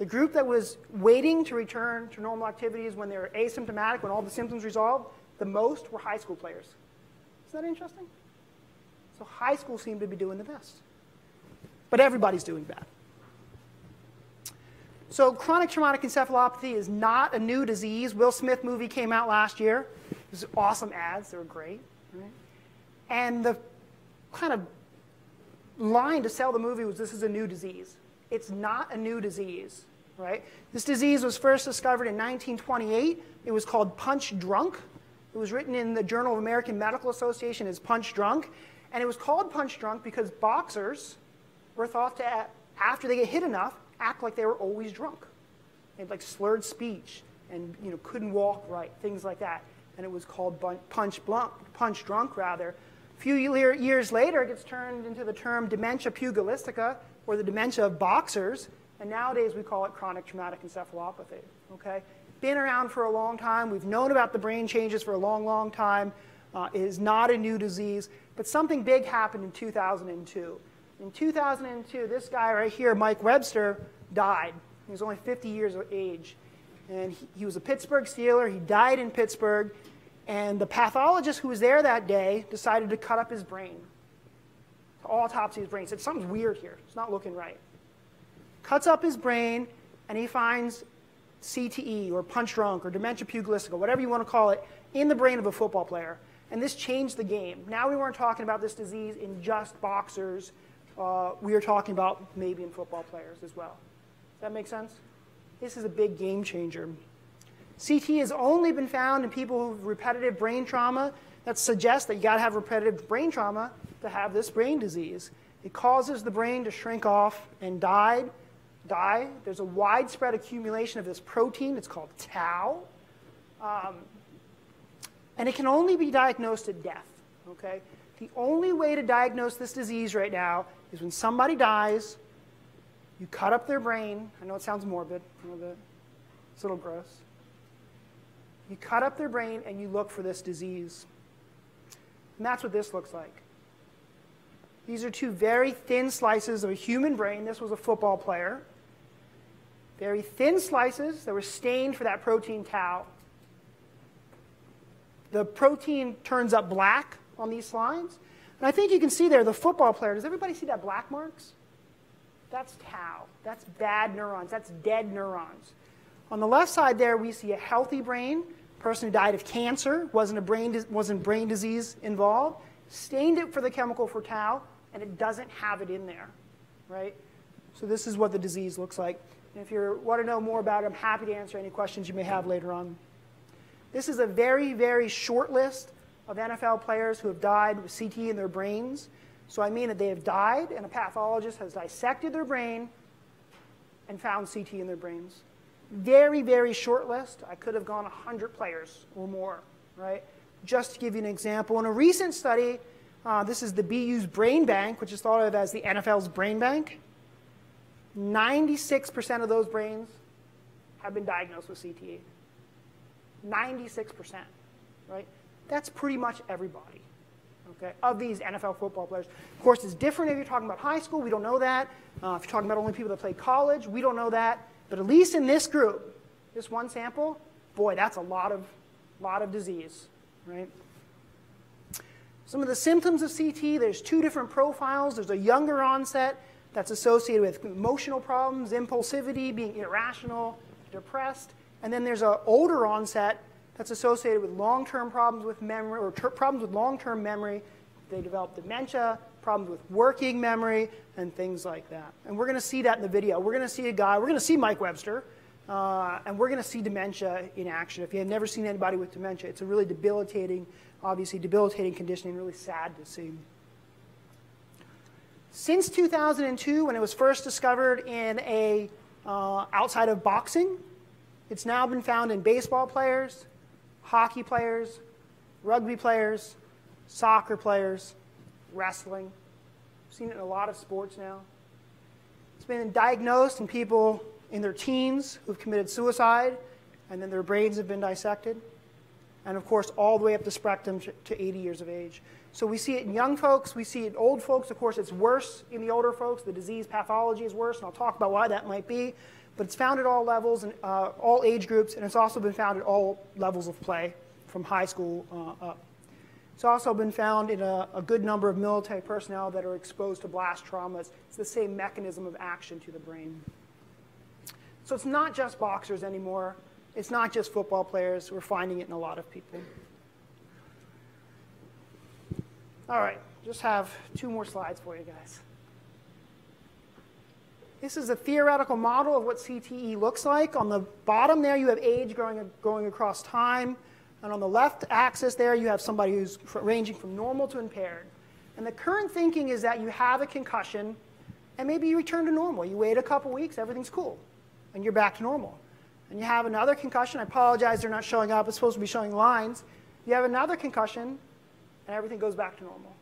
The group that was waiting to return to normal activities when they were asymptomatic, when all the symptoms resolved, the most were high school players. Isn't that interesting? So high school seemed to be doing the best. But everybody's doing bad. So chronic traumatic encephalopathy is not a new disease. Will Smith movie came out last year. It was awesome ads. They were great. Right? And the kind of line to sell the movie was this is a new disease. It's not a new disease right? This disease was first discovered in 1928. It was called punch drunk. It was written in the Journal of American Medical Association as punch drunk. And it was called punch drunk because boxers were thought to, after they get hit enough, act like they were always drunk. They had like slurred speech and you know, couldn't walk right, things like that. And it was called punch, punch drunk, rather. A few years later, it gets turned into the term dementia pugilistica, or the dementia of boxers, and nowadays we call it chronic traumatic encephalopathy. Okay? Been around for a long time. We've known about the brain changes for a long, long time. Uh, it is not a new disease, but something big happened in 2002. In 2002, this guy right here, Mike Webster, died. He was only 50 years of age. And he, he was a Pittsburgh Steeler. He died in Pittsburgh. And the pathologist who was there that day decided to cut up his brain. To autopsy his brain. He said, something's weird here. It's not looking right cuts up his brain, and he finds CTE or punch drunk or dementia pugilistica, whatever you want to call it, in the brain of a football player. And this changed the game. Now we weren't talking about this disease in just boxers. Uh, we are talking about maybe in football players as well. Does that make sense? This is a big game changer. CT has only been found in people with repetitive brain trauma. That suggests that you got to have repetitive brain trauma to have this brain disease. It causes the brain to shrink off and die die. There's a widespread accumulation of this protein. It's called tau. Um, and it can only be diagnosed at death. Okay? The only way to diagnose this disease right now is when somebody dies, you cut up their brain. I know it sounds morbid a little bit. It's a little gross. You cut up their brain and you look for this disease. And that's what this looks like. These are two very thin slices of a human brain. This was a football player. Very thin slices that were stained for that protein tau. The protein turns up black on these slides. And I think you can see there the football player. Does everybody see that black marks? That's tau. That's bad neurons. That's dead neurons. On the left side there, we see a healthy brain, person who died of cancer, wasn't, a brain, wasn't brain disease involved, stained it for the chemical for tau, and it doesn't have it in there, right? So this is what the disease looks like. And if you want to know more about it, I'm happy to answer any questions you may have later on. This is a very, very short list of NFL players who have died with CT in their brains. So I mean that they have died, and a pathologist has dissected their brain and found CT in their brains. Very, very short list. I could have gone 100 players or more, right? Just to give you an example. In a recent study, uh, this is the BU's Brain Bank, which is thought of as the NFL's Brain Bank. 96% of those brains have been diagnosed with CTE. 96%, right? That's pretty much everybody, okay, of these NFL football players. Of course, it's different if you're talking about high school. We don't know that. Uh, if you're talking about only people that play college, we don't know that. But at least in this group, this one sample, boy, that's a lot of, lot of disease, right? Some of the symptoms of CT, there's two different profiles. There's a younger onset that's associated with emotional problems, impulsivity, being irrational, depressed. And then there's an older onset that's associated with long-term problems with memory or problems with long-term memory. They develop dementia, problems with working memory, and things like that. And we're going to see that in the video. We're going to see a guy, we're going to see Mike Webster, uh, and we're going to see dementia in action. If you have never seen anybody with dementia, it's a really debilitating, obviously debilitating condition and really sad to see. Since 2002, when it was first discovered in a uh, outside of boxing, It's now been found in baseball players, hockey players, rugby players, soccer players, wrestling. We've seen it in a lot of sports now. It's been diagnosed in people in their teens who've committed suicide, and then their brains have been dissected. And of course, all the way up the spectrum to 80 years of age. So we see it in young folks, we see it in old folks. Of course, it's worse in the older folks. The disease pathology is worse, and I'll talk about why that might be. But it's found at all levels and uh, all age groups, and it's also been found at all levels of play, from high school uh, up. It's also been found in a, a, good number of military personnel that are exposed to blast traumas. It's the same mechanism of action to the brain. So it's not just boxers anymore. It's not just football players. We're finding it in a lot of people. All right, just have two more slides for you guys. This is a theoretical model of what CTE looks like. On the bottom there, you have age going, going across time. And on the left axis there, you have somebody who's ranging from normal to impaired. And the current thinking is that you have a concussion, and maybe you return to normal. You wait a couple weeks, everything's cool, and you're back to normal. And you have another concussion. I apologize, they're not showing up. It's supposed to be showing lines. You have another concussion, and everything goes back to normal.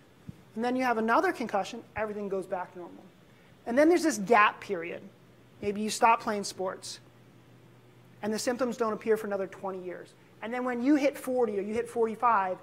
And then you have another concussion, everything goes back to normal. And then there's this gap period. Maybe you stop playing sports, and the symptoms don't appear for another 20 years. And then when you hit 40 or you hit 45,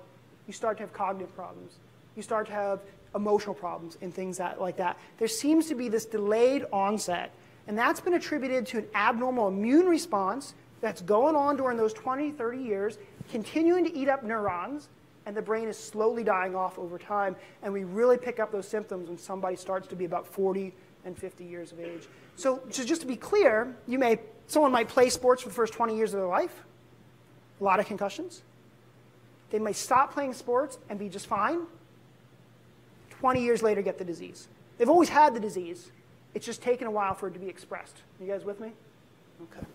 you start to have cognitive problems. You start to have emotional problems and things that, like that. There seems to be this delayed onset, and that's been attributed to an abnormal immune response that's going on during those 20, 30 years, continuing to eat up neurons, and the brain is slowly dying off over time. And we really pick up those symptoms when somebody starts to be about 40 and 50 years of age. So, so just to be clear, you may, someone might play sports for the first 20 years of their life, a lot of concussions. They may stop playing sports and be just fine. 20 years later, get the disease. They've always had the disease. It's just taken a while for it to be expressed. You guys with me? Okay.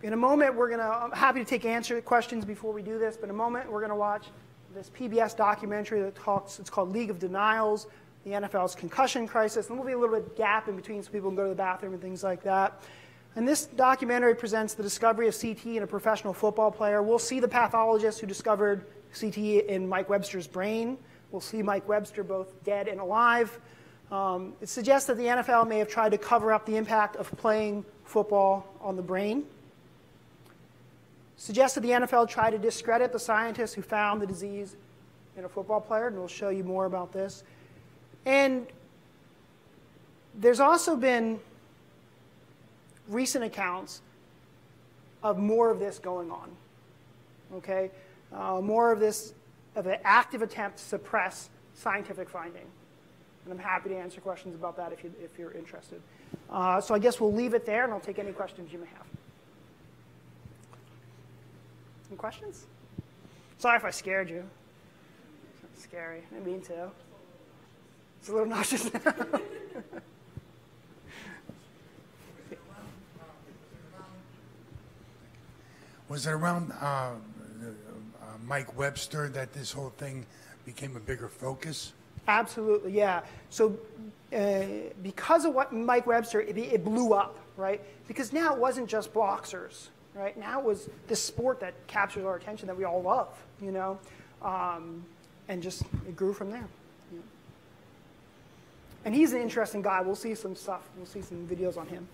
In a moment, we're going to, I'm happy to take answer questions before we do this, but in a moment, we're going to watch this PBS documentary that talks, it's called League of Denials, the NFL's concussion crisis. And there'll be a little bit gap in between so people can go to the bathroom and things like that. And this documentary presents the discovery of CT in a professional football player. We'll see the pathologist who discovered CT in Mike Webster's brain. We'll see Mike Webster both dead and alive. Um, it suggests that the NFL may have tried to cover up the impact of playing football on the brain. Suggests that the NFL tried to discredit the scientists who found the disease in a football player, and we'll show you more about this. And there's also been recent accounts of more of this going on. Okay? Uh, more of this, of an active attempt to suppress scientific finding. And I'm happy to answer questions about that if, you, if you're interested. Uh, so I guess we'll leave it there, and I'll take any questions you may have. Any questions? Sorry if I scared you. It's scary. I mean to. It's a little nauseous. Was it around uh, uh, Mike Webster that this whole thing became a bigger focus? Absolutely, yeah. So uh, because of what Mike Webster, it, it, blew up, right? Because now it wasn't just boxers, right? Now was this sport that captures our attention that we all love, you know, um, and just it grew from there. Yeah. And he's an interesting guy. We'll see some stuff. We'll see some videos on him.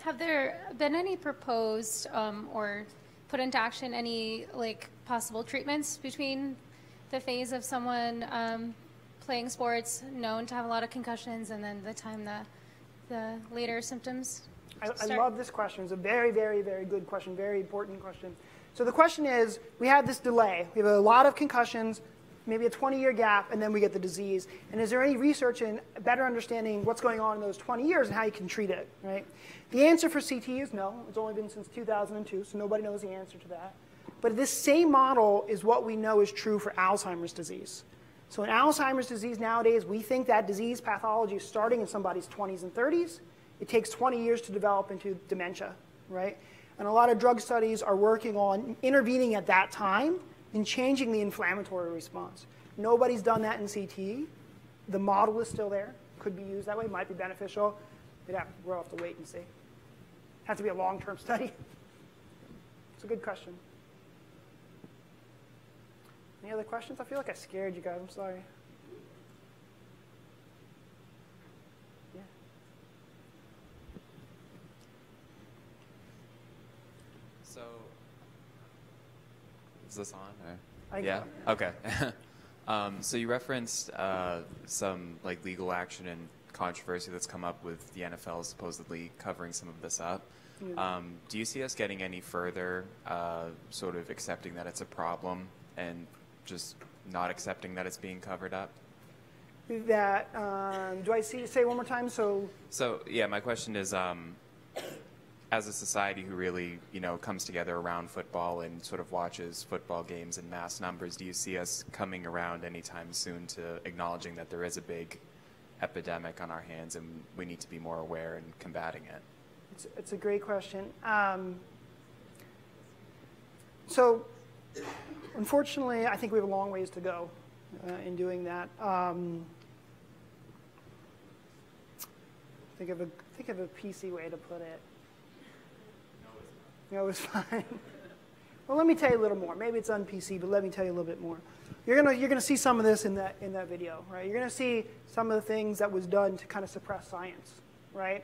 Have there been any proposed um, or put into action any like possible treatments between the phase of someone um, playing sports known to have a lot of concussions and then the time the the later symptoms? I, I love this question. It's a very, very, very good question, very important question. So the question is, we have this delay. We have a lot of concussions, maybe a 20-year gap, and then we get the disease. And is there any research in better understanding what's going on in those 20 years and how you can treat it, right? The answer for CT is no. It's only been since 2002, so nobody knows the answer to that. But this same model is what we know is true for Alzheimer's disease. So in Alzheimer's disease nowadays, we think that disease pathology is starting in somebody's 20s and 30s. It takes 20 years to develop into dementia, right? And a lot of drug studies are working on intervening at that time and changing the inflammatory response. Nobody's done that in CT. The model is still there. could be used that way, might be beneficial. Have, we'll have to wait and see. Has to be a long-term study. It's a good question. Any other questions? I feel like I scared you guys. I'm sorry. Yeah. So, is this on? Or? Yeah. Okay. um, so you referenced uh, some like legal action and controversy that's come up with the NFL supposedly covering some of this up. Yeah. Um, do you see us getting any further, uh, sort of accepting that it's a problem and just not accepting that it's being covered up? That um, do I see? Say one more time. So So yeah, my question is, um, as a society who really you know comes together around football and sort of watches football games in mass numbers, do you see us coming around anytime soon to acknowledging that there is a big epidemic on our hands and we need to be more aware and combating it? It's, it's a great question. Um, so, unfortunately, I think we have a long ways to go uh, in doing that. Um, think of a think of a PC way to put it. No, was fine. well, let me tell you a little more. Maybe it's on PC, but let me tell you a little bit more. You're gonna you're gonna see some of this in that in that video, right? You're gonna see some of the things that was done to kind of suppress science, right?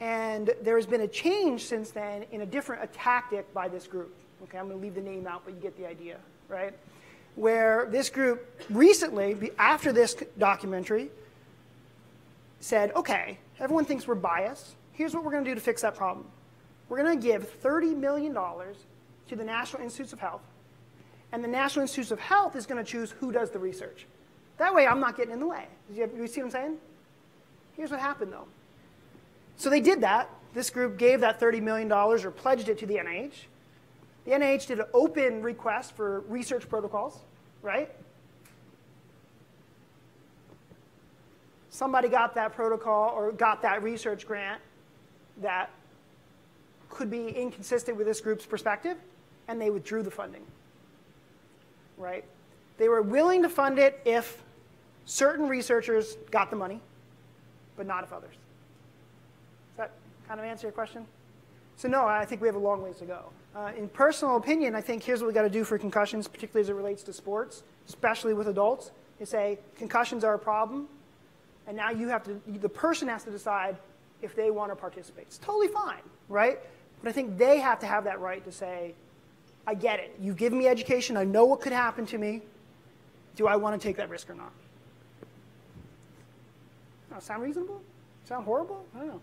And there has been a change since then in a different a tactic by this group. Okay, I'm to leave the name out, but you get the idea, right? Where this group recently, after this documentary, said, okay, everyone thinks we're biased. Here's what we're going to do to fix that problem. We're going to give $30 million to the National Institutes of Health, and the National Institutes of Health is going to choose who does the research. That way, I'm not getting in the way. You, you see what I'm saying? Here's what happened, though. So they did that. This group gave that $30 million or pledged it to the NIH. The NIH did an open request for research protocols, right? Somebody got that protocol or got that research grant that could be inconsistent with this group's perspective, and they withdrew the funding, right? They were willing to fund it if certain researchers got the money, but not if others. Does that kind of answer your question? So no, I think we have a long ways to go. Uh, in personal opinion, I think here's what we got to do for concussions, particularly as it relates to sports, especially with adults, is say concussions are a problem, and now you have to, the person has to decide if they want to participate. It's totally fine, right? But I think they have to have that right to say, I get it. You've given me education. I know what could happen to me. Do I want to take that risk or not? Sound reasonable? Sound horrible? I don't know.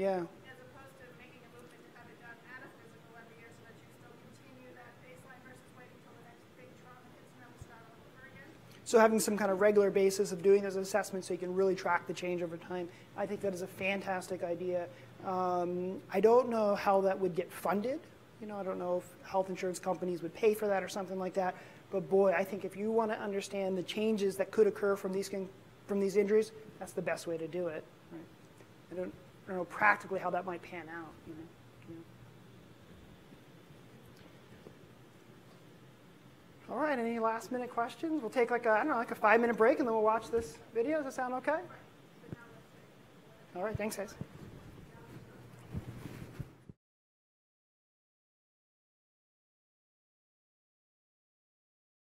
Yeah. As opposed to making a movement to have it done at a physical every year so that you still continue that baseline versus waiting until the next big trauma hits and then we start all over again. So having some kind of regular basis of doing those assessments so you can really track the change over time, I think that is a fantastic idea. Um, I don't know how that would get funded. You know, I don't know if health insurance companies would pay for that or something like that. But boy, I think if you want to understand the changes that could occur from these from these injuries, that's the best way to do it. Right? I don't I don't know practically how that might pan out. You know? You know? All right, any last minute questions? We'll take like a, I don't know, like a five minute break and then we'll watch this video. Does that sound okay? All right, thanks guys.